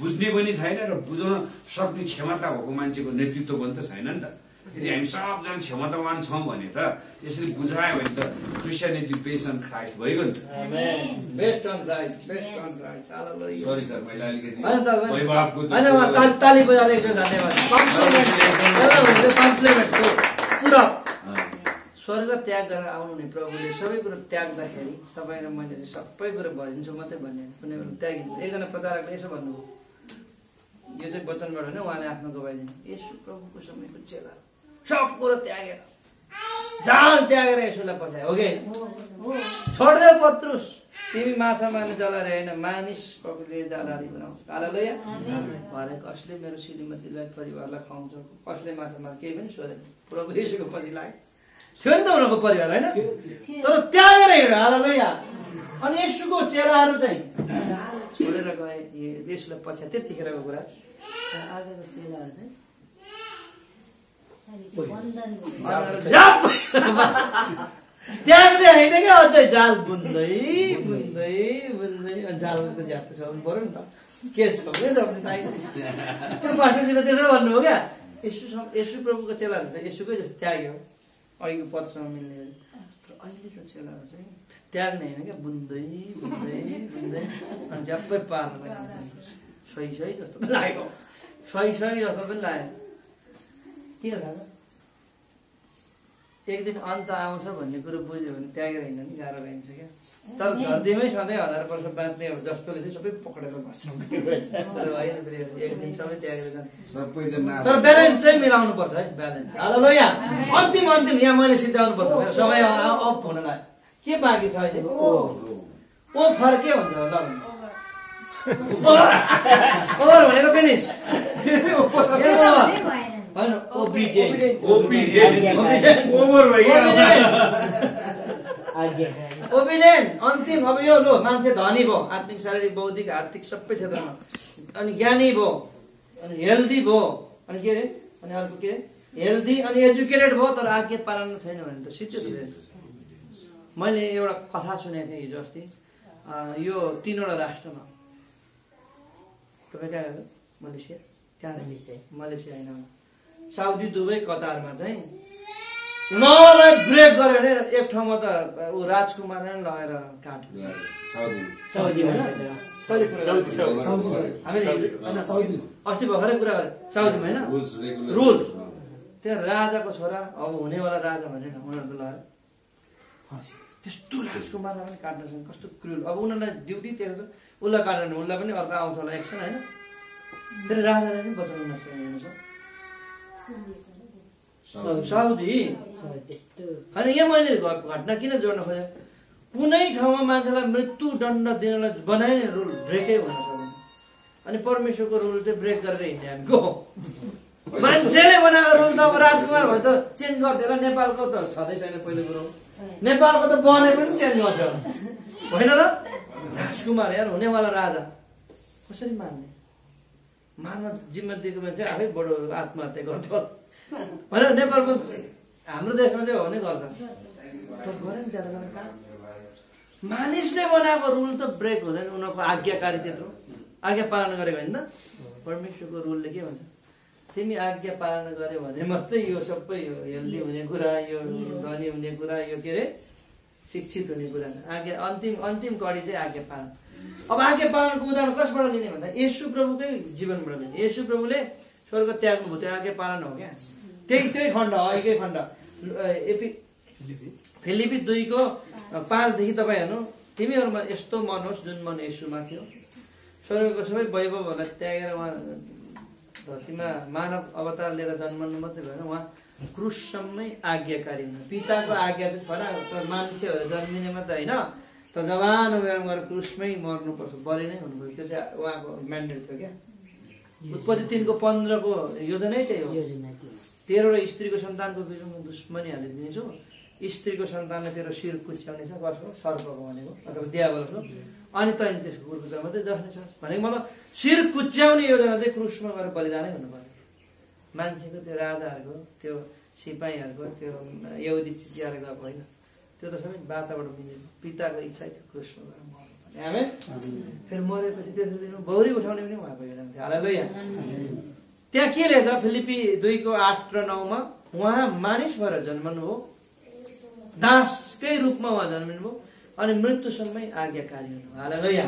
बुझ्ने पनि छैन र बुझाउन सक्ने क्षमता भएको मान्छेको नेतृत्व पनि त छैन नि त। यदि हामी सबजना क्षमतावान छौँ भने त यसरी बुझायो भने त क्रिस्चियनिटी बेस अन क्राइस्ट भइगयो नि। बेस्ट बेस्ट स्वर्ग त्याग गरेर आउनु हुने प्रभुले सबै कुरो त्याग्दाखेरि तपाईँ र मैले सबै कुरो भरिदिन्छु मात्रै भन्ने। कुनै कुरो त्यागिदिनु एकजना प्रचारकले यसो भन्नुभयो। यो चाहिँ वचनबाट होइन उहाँले आफ्नो गवाइदिनु यसो प्रभुको समयको चेला। सब कुरो त्यागेर जाल त्यागेर यसोलाई पछायो हो कि? छोड्देऊ पत्रुस तिमी माछा मार्ने जलाएर होइन मानिस प्रभुले जालारी बनाउँछ हालेलुया भरे कसले मेरो श्रीमतीलाई परिवारलाई खुवाउँछ कसले माछा मार केही पनि सोधेन प्रभु यसोको पछि लाग्यो थियो नि त उनीहरूको परिवार होइन तर त्यागेर हिँड्यो हालेलुया अनि यसुको चेलाहरू चाहिँ जाल छोडेर गए यसुलाई पछ्या त्यतिखेरको कुरा आजको चेलाहरू चाहिँ जाल- (laughs) त्याग्ने होइन क्या अझै जाल बुन्दै बुन्दै बुन्दै अनि जालको त झ्याप्प छ। पऱ्यो नि त। के छ? के छ। त्यो पास्टरसित त्यसो भन्नु हो क्या यसु यसु प्रभुको चेलाहरू चाहिँ यसुकै जस्तो त्याग्यो। अहिलेको पदसँग मिल्ने तर अहिलेको चेलाहरू चाहिँ त्याग्ने होइन क्या। बुन्दै बुन्दै बुन्दै अनि झ्याप्पै पार्नु सही सही जस्तो पनि लाग्यो सही सही जस्तो पनि लाग्यो किन थाहा छ एक दिन अन्त आउँछ भन्ने कुरो बुझ्यो भने त्यागेर हिँड्न नि गाह्रो रहन्छ क्या। तर धरतीमै सधैँ हजार वर्ष बाँच्ने हो जस्तोले चाहिँ सबै पक्रेर बस्छ। तर होइन फेरि एक दिन सबै त्यागेर जान्छ। सबैजना तर ब्यालेन्स चाहिँ मिलाउनु पर्छ है ब्यालेन्स। हेलो ल यहाँ अन्तिम अन्तिम यहाँ मैले सिद्ध्याउनु पर्छ मेरो सबै अफ हुन लाग्यो। के बाँकी छ अहिले? ओ ओ फर्के हुन्छ ल ओभर। भनेको फिनिस (laughs) होइन ओबिडियन्ट ओभर अन्तिम अब यो लो मान्छे धनी भयो आत्मिक शारीरिक बौद्धिक आर्थिक सबै क्षेत्रमा अनि ज्ञानी भयो अनि हेल्दी भयो अनि के अरे अनि अर्को के हेल्दी अनि एजुकेटेड भयो तर आज्ञा पालन छैन भने त हुँदैन मैले एउटा कथा सुनेको थिएँ हिजो अस्ति यो तिनवटा राष्ट्रमा तपाईँ कहाँ मलेसिया कहाँ। मलेसिया होइन साउदी दुबई कतारमा चाहिँ। नलाई ब्रेक गर्यो भने एक ठाउँमा त ऊ राजकुमारले नि लगेर काट्यो। साउदी। अस्ति भर्खरै कुरा गरे। साउदीमा होइन रुल त्यहाँ राजाको छोरा अब हुनेवाला राजा भने त लगाएर त्यस्तो राजकुमारलाई पनि काट्न सक्छ कस्तो क्रुल अब उनीहरूलाई ड्युटी छ। उसलाई काटेन भने उसलाई पनि अर्को आउँछ होला एक्सन होइन? फेरि राजालाई पनि बचाउन हेर्नुहोस् साउदी। होइन यहाँ मैले घटना किन जोड्न खोजेँ? कुनै ठाउँमा मान्छेलाई मृत्यु दण्ड दिनलाई बनाइने रुल ब्रेकै हुन सक्दैन। अनि परमेश्वरको रुल चाहिँ ब्रेक गरेर हिँड्ने हामी गो (laughs) मान्छेले बनाएको रुल त अब राजकुमार भयो त चेन्ज होला नेपालको त छँदै छैन पहिलो कुरो। नेपालको त बने पनि चेन्ज गर्थ्यो होइन र? राजकुमार यार हुनेवाला राजा। कसरी मान्ने? मान्न जिम्मा दिएको मान्छे आफै बडो आत्महत्या गर्थ्यो होइन नेपालको हाम्रो देशमा चाहिँ हो भने गर्छ। नि? मानिसले बनाएको रुल त ब्रेक हुँदैन उनीहरूको आज्ञाकारी त्यत्रो। आज्ञा पालन गरेको होइन त? परमेश्वरको रुलले के भन्छ? तिमी आज्ञा पालन गर्यो भने मात्रै यो सबै यो हेल्दी हुने कुरा यो धनी हुने कुरा यो के अरे? शिक्षित हुने कुरा। आज्ञा अन्तिम अन्तिम कडी चाहिँ आज्ञा पालन। अब आज्ञा पालनको उदाहरण कसबाट लिने भन्दा येशु प्रभुकै जीवनबाट लिने। येशु प्रभुले स्वर्ग त्याग्नु भयो त्यो आज्ञा पालन हो क्या? त्यही त्यही खण्ड हो एकै खण्ड एपी फिलिपी। दुईको पाँचदेखि तपाईँ हेर्नु। तिमीहरूमा यस्तो मन होस् जुन मन यसुमा थियो। स्वर्गको सबै वैभवहरूलाई त्यागेर उहाँ धरतीमा मानव अवतार लिएर जन्मनु मात्रै भएन। उहाँ क्रुससम्मै आज्ञाकारी हुनु। पिताको आज्ञा चाहिँ छ र तर मान्छेहरू जन्मिने मात्रै होइन। त जवान उमेरमा गएर क्रुसमै मर्नुपर्छ बलि नै हुनुपर्छ त्यो चाहिँ उहाँको म्यान्डेट थियो क्या। उत्पत्ति तिनको पन्ध्रको योजनै त्यही हो? तेह्रवटा स्त्रीको सन्तानको बिचमा दुश्मनी हालिदिनेछु। स्त्रीको सन्तानले तेरो शिर कुच्याउने छ कसको सर्पको भनेको अथवा दियावलको अनि तैँले त्यसको कुर्कुचा मात्रै जस्ने छ। भनेको मतलब शिर कुच्याउने योजना चाहिँ क्रुसमा गएर बलिदानै हुनु पर्यो मान्छेको त्यो राजाहरूको त्यो सिपाहीहरूको त्यो यहुदी चिचिएर गएको होइन। त्यो त सबै बाटाबाट मिलेको पिताको इच्छा थियो क्रुसमा गएर हामी फेरि मरेपछि तेस्रो दिनमा बौरी उठाउने पनि उहाँको योजना थियो हालेलुया। त्यहाँ के लेख्छ? फिलिपी दुईको आठ र नौमा उहाँ मानिस भएर जन्मनु हो दासकै रूपमा उहाँ जन्मिनु भयो अनि मृत्युसम्मै आज्ञाकारी हुनु हालेलुया।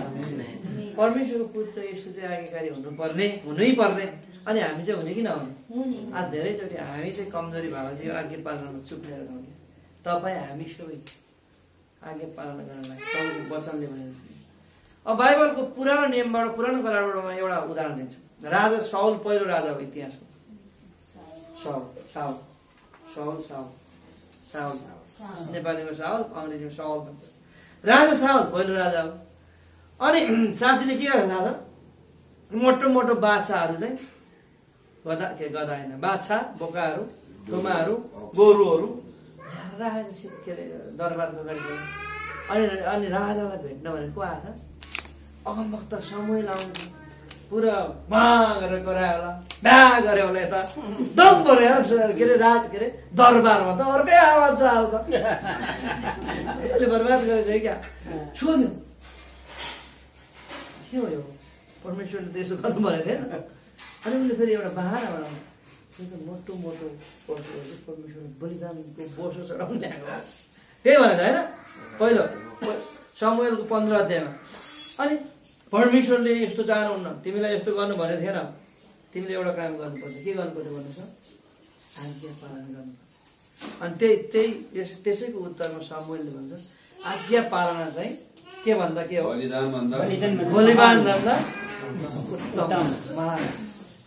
परमेश्वरको पुत्र यसो चाहिँ आज्ञाकारी हुनुपर्ने हुनै पर्ने। अनि हामी चाहिँ हुने कि नहुने? आज धेरैचोटि हामी चाहिँ कमजोरी भएको थियो आज्ञा पालनमा चुप्लेर जाउने। तपाईँ हामी सबै आज्ञा पालन गर्नलाई तपाईँको वचनले भनेर अब बाइबलको पुरानो नियमबाट पुरानो करारबाट म एउटा उदाहरण दिन्छु। राजा साउल पहिलो राजा हो इतिहासको Saul Saul Saul Saul Saul नेपालीमा साउल अङ्ग्रेजीमा साउल राजा साउल पहिलो राजा हो। अनि (clears throat) साथीले के गर्छ थाहा छ मोटो मोटो बाछाहरू चाहिँ गदा के गदा होइन बाछा बोकाहरू थुमाहरू गोरुहरू राजा के अरे दरबारको गाडी अनि अनि राजालाई भेट्न भनेर को आएको छ अगमभक्त समय लाउँछ पुरा मा गरेर करायो होला ब्या गऱ्यो होला यता दम पऱ्यो के अरे राज के अरे दरबारमा त अर्कै आवाज छ आज त बर्बाद गरेछ है क्या सोध्यो के हो यो परमेश्वरले त यसो गर्नु भनेको थिएन अनि उसले फेरि एउटा बाहना बनाउनु मोटो मोटो पशुहरू परमेश्वरले बलिदानको बोसो चढाउनु ल्याएको। त्यही भनेर होइन पहिलो समयको पन्ध्र अध्यायमा अनि परमेश्वरले यस्तो चाहनुहुन्न तिमीलाई यस्तो गर्नु भनेको थिएन तिमीले एउटा काम गर्नुपर्छ के गर्नुपर्छ भन्नुहोस्? आज्ञा पालन गर्नुपर्छ अनि त्यही त्यही यस- त्यसैको उत्तरमा सामुएलले भन्छ आज्ञा पालना चाहिँ के भन्दा के हो बलिदान भन्दा बलिदान भन्दा उत्तम महान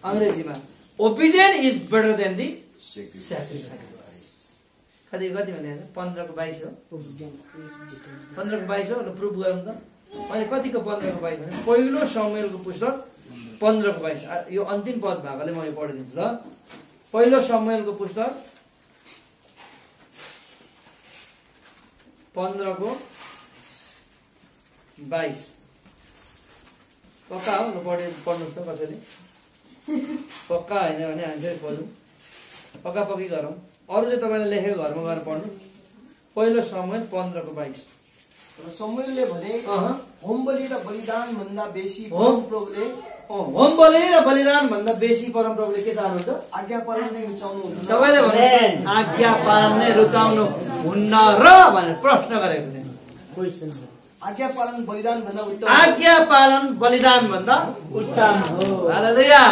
अङ्ग्रेजीमा obedient is better than the. कति कति भने पन्ध्रको बाइस हो। पन्ध्रको बाइस हो प्रुभ गरौँ त। कतिको पन्ध्रको बाइस भने? पहिलो समयको पुस्तक पन्ध्रको बाइस। यो अन्तिम पद भएकोले म यो पढिदिन्छु ल। पहिलो समयको पुस्तक पन्ध्रको बाइस। पक्का हो? पढि पढ्नुहोस् त कसैले पक्का होइन भने हामी फेरि पढौँ पक्का पक्की गरौँ। अरू चाहिँ तपाईँले लेखेको घरमा गएर पढ्नु। पहिलो समय पन्ध्रको बाइस। र समूहले भने। होम बलि र बलिदान भन्दा बेसी होम? प्रभुले अँ, होम बलि र बलिदान भन्दा बेसी परमप्रभुले के चाहनुहुन्छ? आज्ञा पालन नै रुचाउनु सबैले भने आज्ञा पालन नै रुचाउनु हुन्न र भनेर प्रश्न गरेको थिएँ आज्ञा पालन बलिदान भन्दा उत्तम आज्ञा पालन बलिदान भन्दा उत्तम हो। हालेलुया।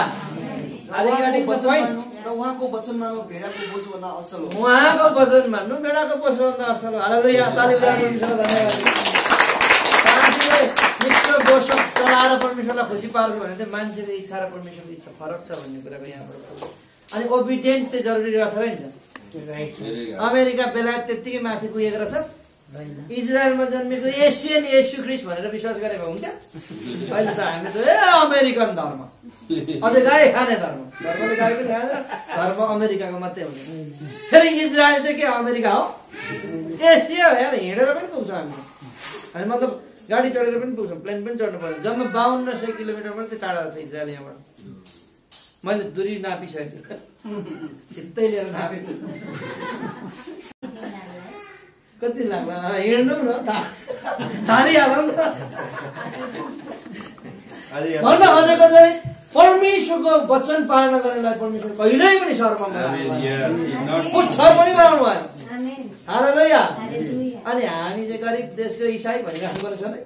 उहाँको वचन मान्नु- भेडाको बोसो भन्दा असल हो। उहाँको वचन मान्नु बेडाको पशुभन्दा असल हो। हालेलुया ताली बजाउनु परमेश्वरलाई धन्यवाद। मित्र बोसक चलाएर परमेश्वरलाई खुसी पार्नु भने चाहिँ मान्छेको इच्छा र परमेश्वरको इच्छा फरक छ भन्ने कुराको यहाँबाट। अनि ओबिडियन्ट चाहिँ जरुरी रहेछ र नि. अमेरिका बेलायत त्यत्तिकै माथि पुगेको रहेछ। इजरायलमा जन्मेको एसियन येसु ख्रिस्ट भनेर विश्वास गरेको हुन्थ्यो। अहिले त हामी त ए अमेरिकन धर्म। अझै गाई खाने धर्म। धर्मले गाई पनि खाँदैन धर्म अमेरिकाको मात्रै हुने फेरि इजरायल चाहिँ के अमेरिका हो? एसिया हो यार हिँडेर पनि पुग्छौँ हामी। हामी मतलब गाडी चढेर पनि पुग्छौँ प्लेन पनि चढ्नु पर्छ जम्मा बाहन्न सय किलोमिटर मात्रै टाढा छ इजरायल यहाँबाट। मैले दुरी नापिसकेको छु। (laughs) चित्तै लिएर नापेको छु। कति लाग्ला? हिँड्नु न था- थालिहालौँ न। भन्न खोजेको चाहिँ परमेश्वरको वचन पालना गर्नलाई परमेश्वर कहिल्यै पनि सर्वमा पुच्छ पनि बनाउनु भएन Hallelujah. अनि हामी चाहिँ गरिब देशको इसाई भनिराख्नु पर्छ सधैँ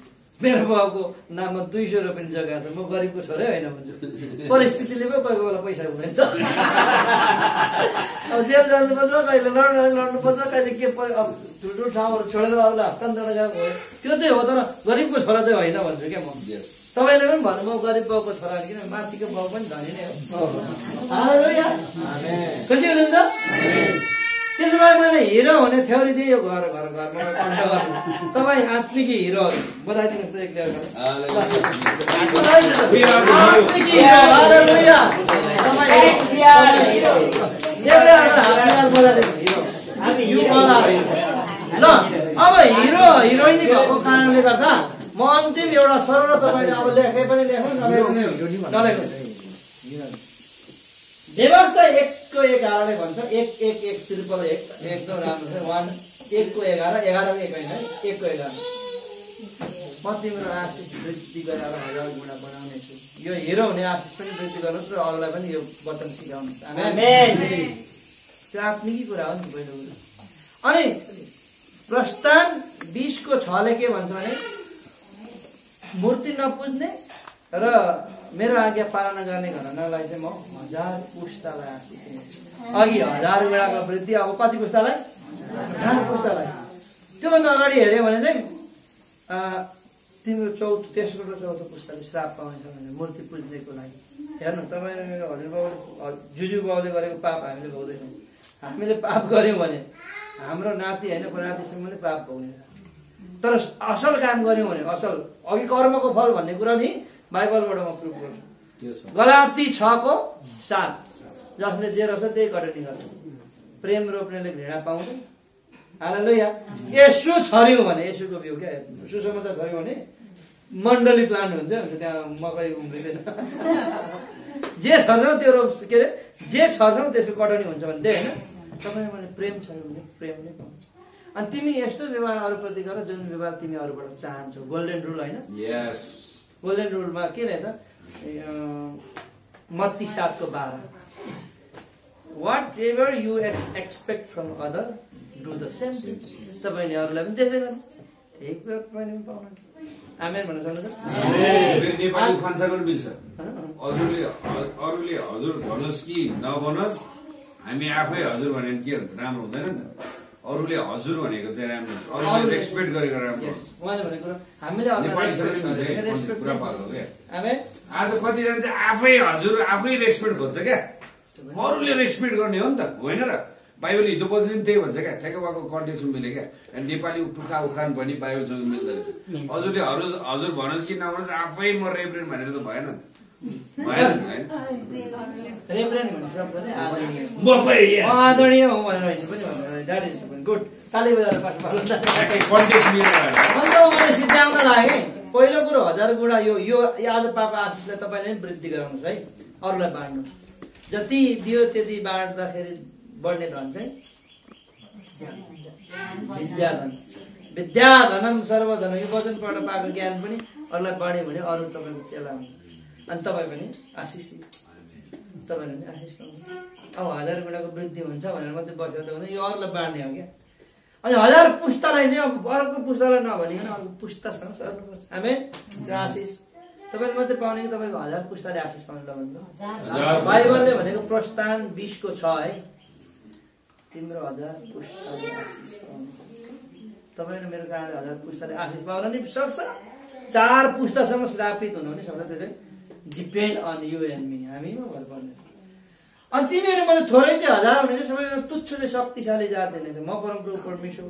(laughs) मेरो बाबुको नाममा दुई सय रुपियाँ जग्गा छ। म गरिबको छोरै होइन भन्छु। परिस्थितिले पो कोही कोही बेला पैसा हुँदैन अब जेल जानुपर्छ कहिले लड्नु लड्नुपर्छ कहिले के अब ठुल्ठुलो ठाउँहरू छोडेर अरूलाई हस्तान्तरण गरेर भयो। त्यो चाहिँ हो तर गरिबको छोरा चाहिँ होइन भन्छु क्या म. तपाईँले पनि भन्नु म गरिब बाउको छोरा किन माथिको बाउ पनि धनी नै हो। हालेलुया। खुसी हुनुहुन्छ? त्यसो भए मैले हिरो हुने थ्योरी दिएँ यो घर घर घरमा कन्ट गर्नु तपाईँ आत्मिकी हिरोहरू बताइदिनुहोस् त। ल अब हिरो हिरोइनी भएको कारणले गर्दा म अन्तिम एउटा सरल तपाईँले अब लेखे पनि लेख्नु नलेख्नु नलेख्नु व्यवस्था एकको एघारले भन्छ। एक एक एक त्रिपल एक। एकदम राम्रो छ। वान एकको एघार एघारको एक होइन एकको एघार म तिम्रो आशिष वृद्धि गरेर हजार गुणा बनाउनेछु यो हिरो हुने आशिष पनि वृद्धि गर्नुहोस् र अरूलाई पनि यो वचन सिकाउनुहोस्। त्यो आफ्नै कुरा हो नि पहिलो कुरो अनि प्रस्थान बिसको छले के भन्छ भने? मूर्ति नपुज्ने र मेरो आज्ञा पालना गर्ने घटनालाई चाहिँ म हजार पुस्तालाई आशिष। अघि हजार बेडाको वृद्धि अब कति पुस्तालाई हजार पुस्तालाई त्योभन्दा अगाडि हेऱ्यो भने चाहिँ तिम्रो चौथो तेस्रो र चौथो पुस्ताले श्राप पाउँछ भने मूर्ति पुज्नेको लागि। हेर्नु तपाईँले मेरो हजुरबाउले जुजु बाउले गरेको पाप हामीले भोग्दैछौँ। हामीले पाप गऱ्यौँ भने हाम्रो नाति होइन नातिसम्मले पाप भोग्ने तर असल काम गऱ्यौँ भने असल अघि कर्मको फल भन्ने कुरा नि बाइबलबाट म प्रुभ गर्छु। गलाती छको सात। जसले जे रहेछ त्यही कटनी गर्छ प्रेम रोप्नेले घृणा पाउँछ। हालेलुया। यसो छर्यौँ भने यसोको बिउ क्या? सुसमाचार छर्यौँ भने मण्डली प्लान्ट हुन्छ त्यहाँ मकै उम्रिँदैन। जे छर्छौँ त्यो रोप के अरे? जे छर्छौँ त्यसको कटनी हुन्छ भने त्यही होइन। तपाईँले मैले प्रेम छर्यौँ भने प्रेम नै पाउँछ। अनि तिमी यस्तो व्यवहार अरूप्रति गर जुन व्यवहार तिमी अरूबाट चाहन्छौ। गोल्डेन रुल होइन. गोल्डेन रुलमा के रहेछ मत्ती सातको बाह्र whatever you expect from other do the same तपाईँले अरूलाई पनि त्यसै गर्नु त्यही कुरा पनि पाउनुहुन्छ आमेन भन्न सक्नुहुन्छ अरूले अरूले हजुर भनोस् कि नभनोस् हामी आफै हजुर भन्यो भने के हुन्छ राम्रो हुँदैन नि त अरूले हजुर भनेको चाहिँ राम्रो हुन्छ। अरूले रेस्पेक्ट गरेको राम्रो उहाँले भनेको हामीले? आज कतिजना चाहिँ आफै हजुर आफै रेस्पेक्ट खोज्छ क्या। अरूले रेस्पेक्ट गर्ने हो नि त होइन र? बाइबल हिजो बज्ने पनि त्यही भन्छ क्या। ठ्याक्क उहाँको कन्टेक्समा मिल्यो क्या। अनि नेपाली टुक्का उखान पनि बाइबलसँग मिल्दो रहेछ हजुरले हजुर हजुर भनोस् कि नभनोस् आफै म रेभरेन्ट भनेर त भएन नि त। भन्ने नै आदरणीय। हो भनेर पनि द्याट इज गुड। ताली बजाएर पास अन्त लाग्यो है। पहिलो कुरो हजार गुणा यो यो आज पाएको आशिषलाई तपाईँले वृद्धि गराउनुहोस् है अरूलाई बाँड्नुहोस्। जति दियो त्यति बाँड्दाखेरि बढ्ने धन चाहिँ विद्याधन। विद्याधनम सर्वधन यो वचनबाट पाएको ज्ञान पनि अरूलाई बाँड्यो भने अरू तपाईँको चेला हुन्छ अनि तपाईँ पनि आशिषित तपाईँले पनि आशिष पाउनु अब हजार गुणाको वृद्धि हुन्छ भनेर मात्रै हुँदैन यो अरूलाई बाँड्ने हो क्या। अनि हजार पुस्तालाई चाहिँ अब अर्को पुस्तालाई नभनिकन अर्को पुस्तासँग सर्नुपर्छ हामी आशिष। तपाईँले मात्रै पाउने कि तपाईँको हजार पुस्ताले आशिष पाउनु ल भन्नु। हजार। बाइबलले भनेको प्रस्थान बिसको छ है। तिम्रो हजार पुस्ताले आशिष पाउनु। तपाईँले मेरो कारणले हजार पुस्ताले आशिष पाउन नि। सक्छ चार पुस्तासम्म श्रापित हुनु पनि सक्छ त्यो चाहिँ depend on you and me हामीमा भर पर्ने अनि तिमीहरू मैले थोरै चाहिँ हजार भने चाहिँ सबैभन्दा तुच्छ चाहिँ शक्तिशाली जात दिनेछ म परमप्रभु परमेश्वर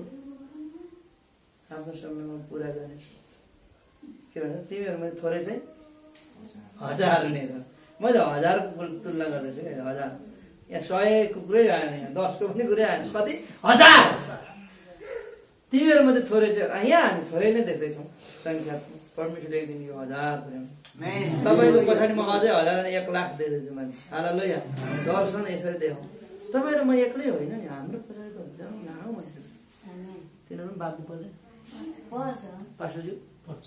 आफ्नो समयमा पुरा गर्नेछु। के भन्छ तिमीहरू मैले थोरै चाहिँ हजार हुनेछ मैले हजारको तुलना गर्दैछु क्या। हजार। यहाँ सयको कुरै आएन यहाँ दसको पनि कुरै आएन कति? हजार। तिमीहरू मात्रै थोरै चाहिँ यहाँ हामी थोरै नै देख्दैछौँ। सङ्ख्या परमेश्वरले एक दिन यो हजार पुर्याउनु तपाईँको पछाडि म अझै हजार एक लाख दिँदैछु मान्छे। आला लो दर्शन यसरी देखाउँ तपाईँ र म एक्लै होइन नि? हाम्रो पछाडिको हुन्छ नाउ मान्छे छ। तिनीहरू पनि बाँध्नु पर्दैन पर्छ।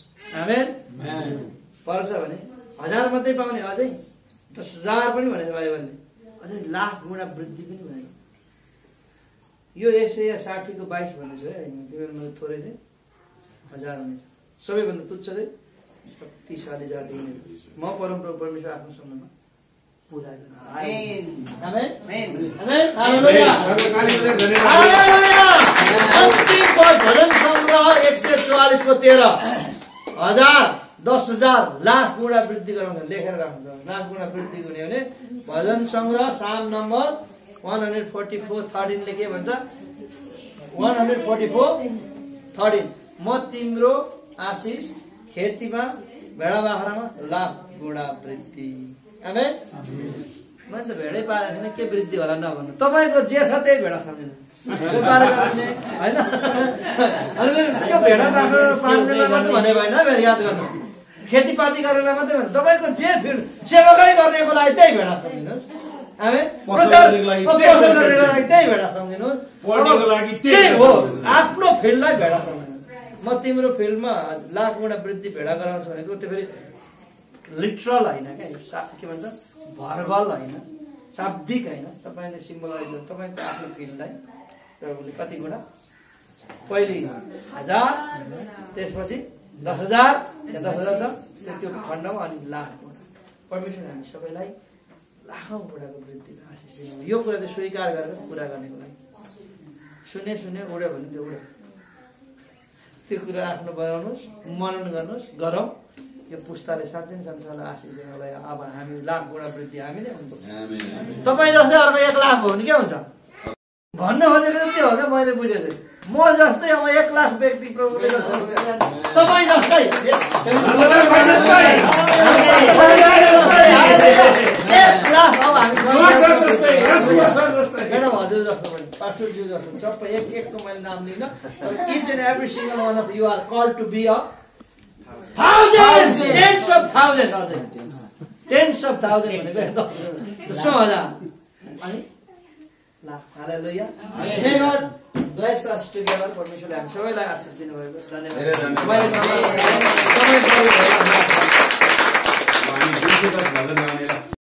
भने? हजार मात्रै पाउने अझै? दस हजार पनि भनेको छ बाइबलले अझै लाख गुणा वृद्धि पनि भनेको। यो यसै साठीको बाइस भनेको है। तिमीहरू मैले थोरै चाहिँ हजार हुनेछ सबैभन्दा तुच्छ चाहिँ? शक्तिशाली जाति म परमप्रभु परमेश्वर आफ्नो सम्बन्धमा एक सय चौवालिसको तेह्र हजार दस हजार लाख गुणा वृद्धि लेखेर राख्नु लाख गुणा वृद्धि हुने भने भजन सङ्ग्रह psalm number one hundred forty four थर्टिनले के भन्छ। One hundred forty four thirteen. म तिम्रो आशिष खेतीमा भेडा बाख्रामा लाख गुणा वृद्धि। भेडै पालेको छैन के वृद्धि होला नभन्नु तपाईँको जे छ त्यही भेडा सम्झिनु व्यापार गर्ने होइन? अनि फेरि त्यो भेडा बाख्रा पाल्नेलाई मात्रै भने भएन फेरि याद गर्नु। खेतीपाती गर्नेलाई मात्रै भने तपाईँको जे फिल्ड सेवाकै गर्नेको लागि त्यही भेडा सम्झिनुहोस्। आफ्नो फिल्डलाई भेडा सम्झिनुहोस् म तिम्रो फिल्डमा लाख गुणा वृद्धि भेडा गराउँछु भनेको त्यो फेरि लिटरल होइन क्या के भन्छ भर्बल होइन शाब्दिक होइन तपाईँले सिम्बलाइज तपाईँको आफ्नो फिल्डलाई प्रभुले कति गुणा पहिले हजार त्यसपछि दस हजार दस हजार छ त्यो- खण्डमा अनि लाख परमेश्वर हामी सबैलाई लाखौँ गुणाको वृद्धिको आशिष दिनु यो कुरा चाहिँ स्वीकार गरेर पुरा गर्नेको लागि सुने सुने उड्यो भने त्यो उड्यो त्यो कुरा आफ्नो बनाउनुहोस् मनन गर्नुहोस् गरौँ। यो पुस्ताले साँच्चै नै संसारलाई आशिष दिनलाई अब हामी लाख गुणा वृद्धि हामी नै हुन्छ तपाईँ जस्तै अर्को एक लाख हो भने के हुन्छ? भन्नु खोजेको त्यो हो क्या मैले बुझेको। म जस्तै अब एक लाख व्यक्ति प्रभुले जस्तो तपाईँ जस्तै। एक लाख अब हामी हजुर जस्तो पनि पास्टरज्यू जस्तो सबै एक एकको मैले नाम लिनँ तर each and every single one of you are call to be a thousand tens of thousand tens of thousand भनेको एकदम दसौँ हजार। अनि लाख हालेलुया May God bless us together. परमेश्वरले हामी सबैलाई आशिष दिनुभएको छ। धेरै धन्यवाद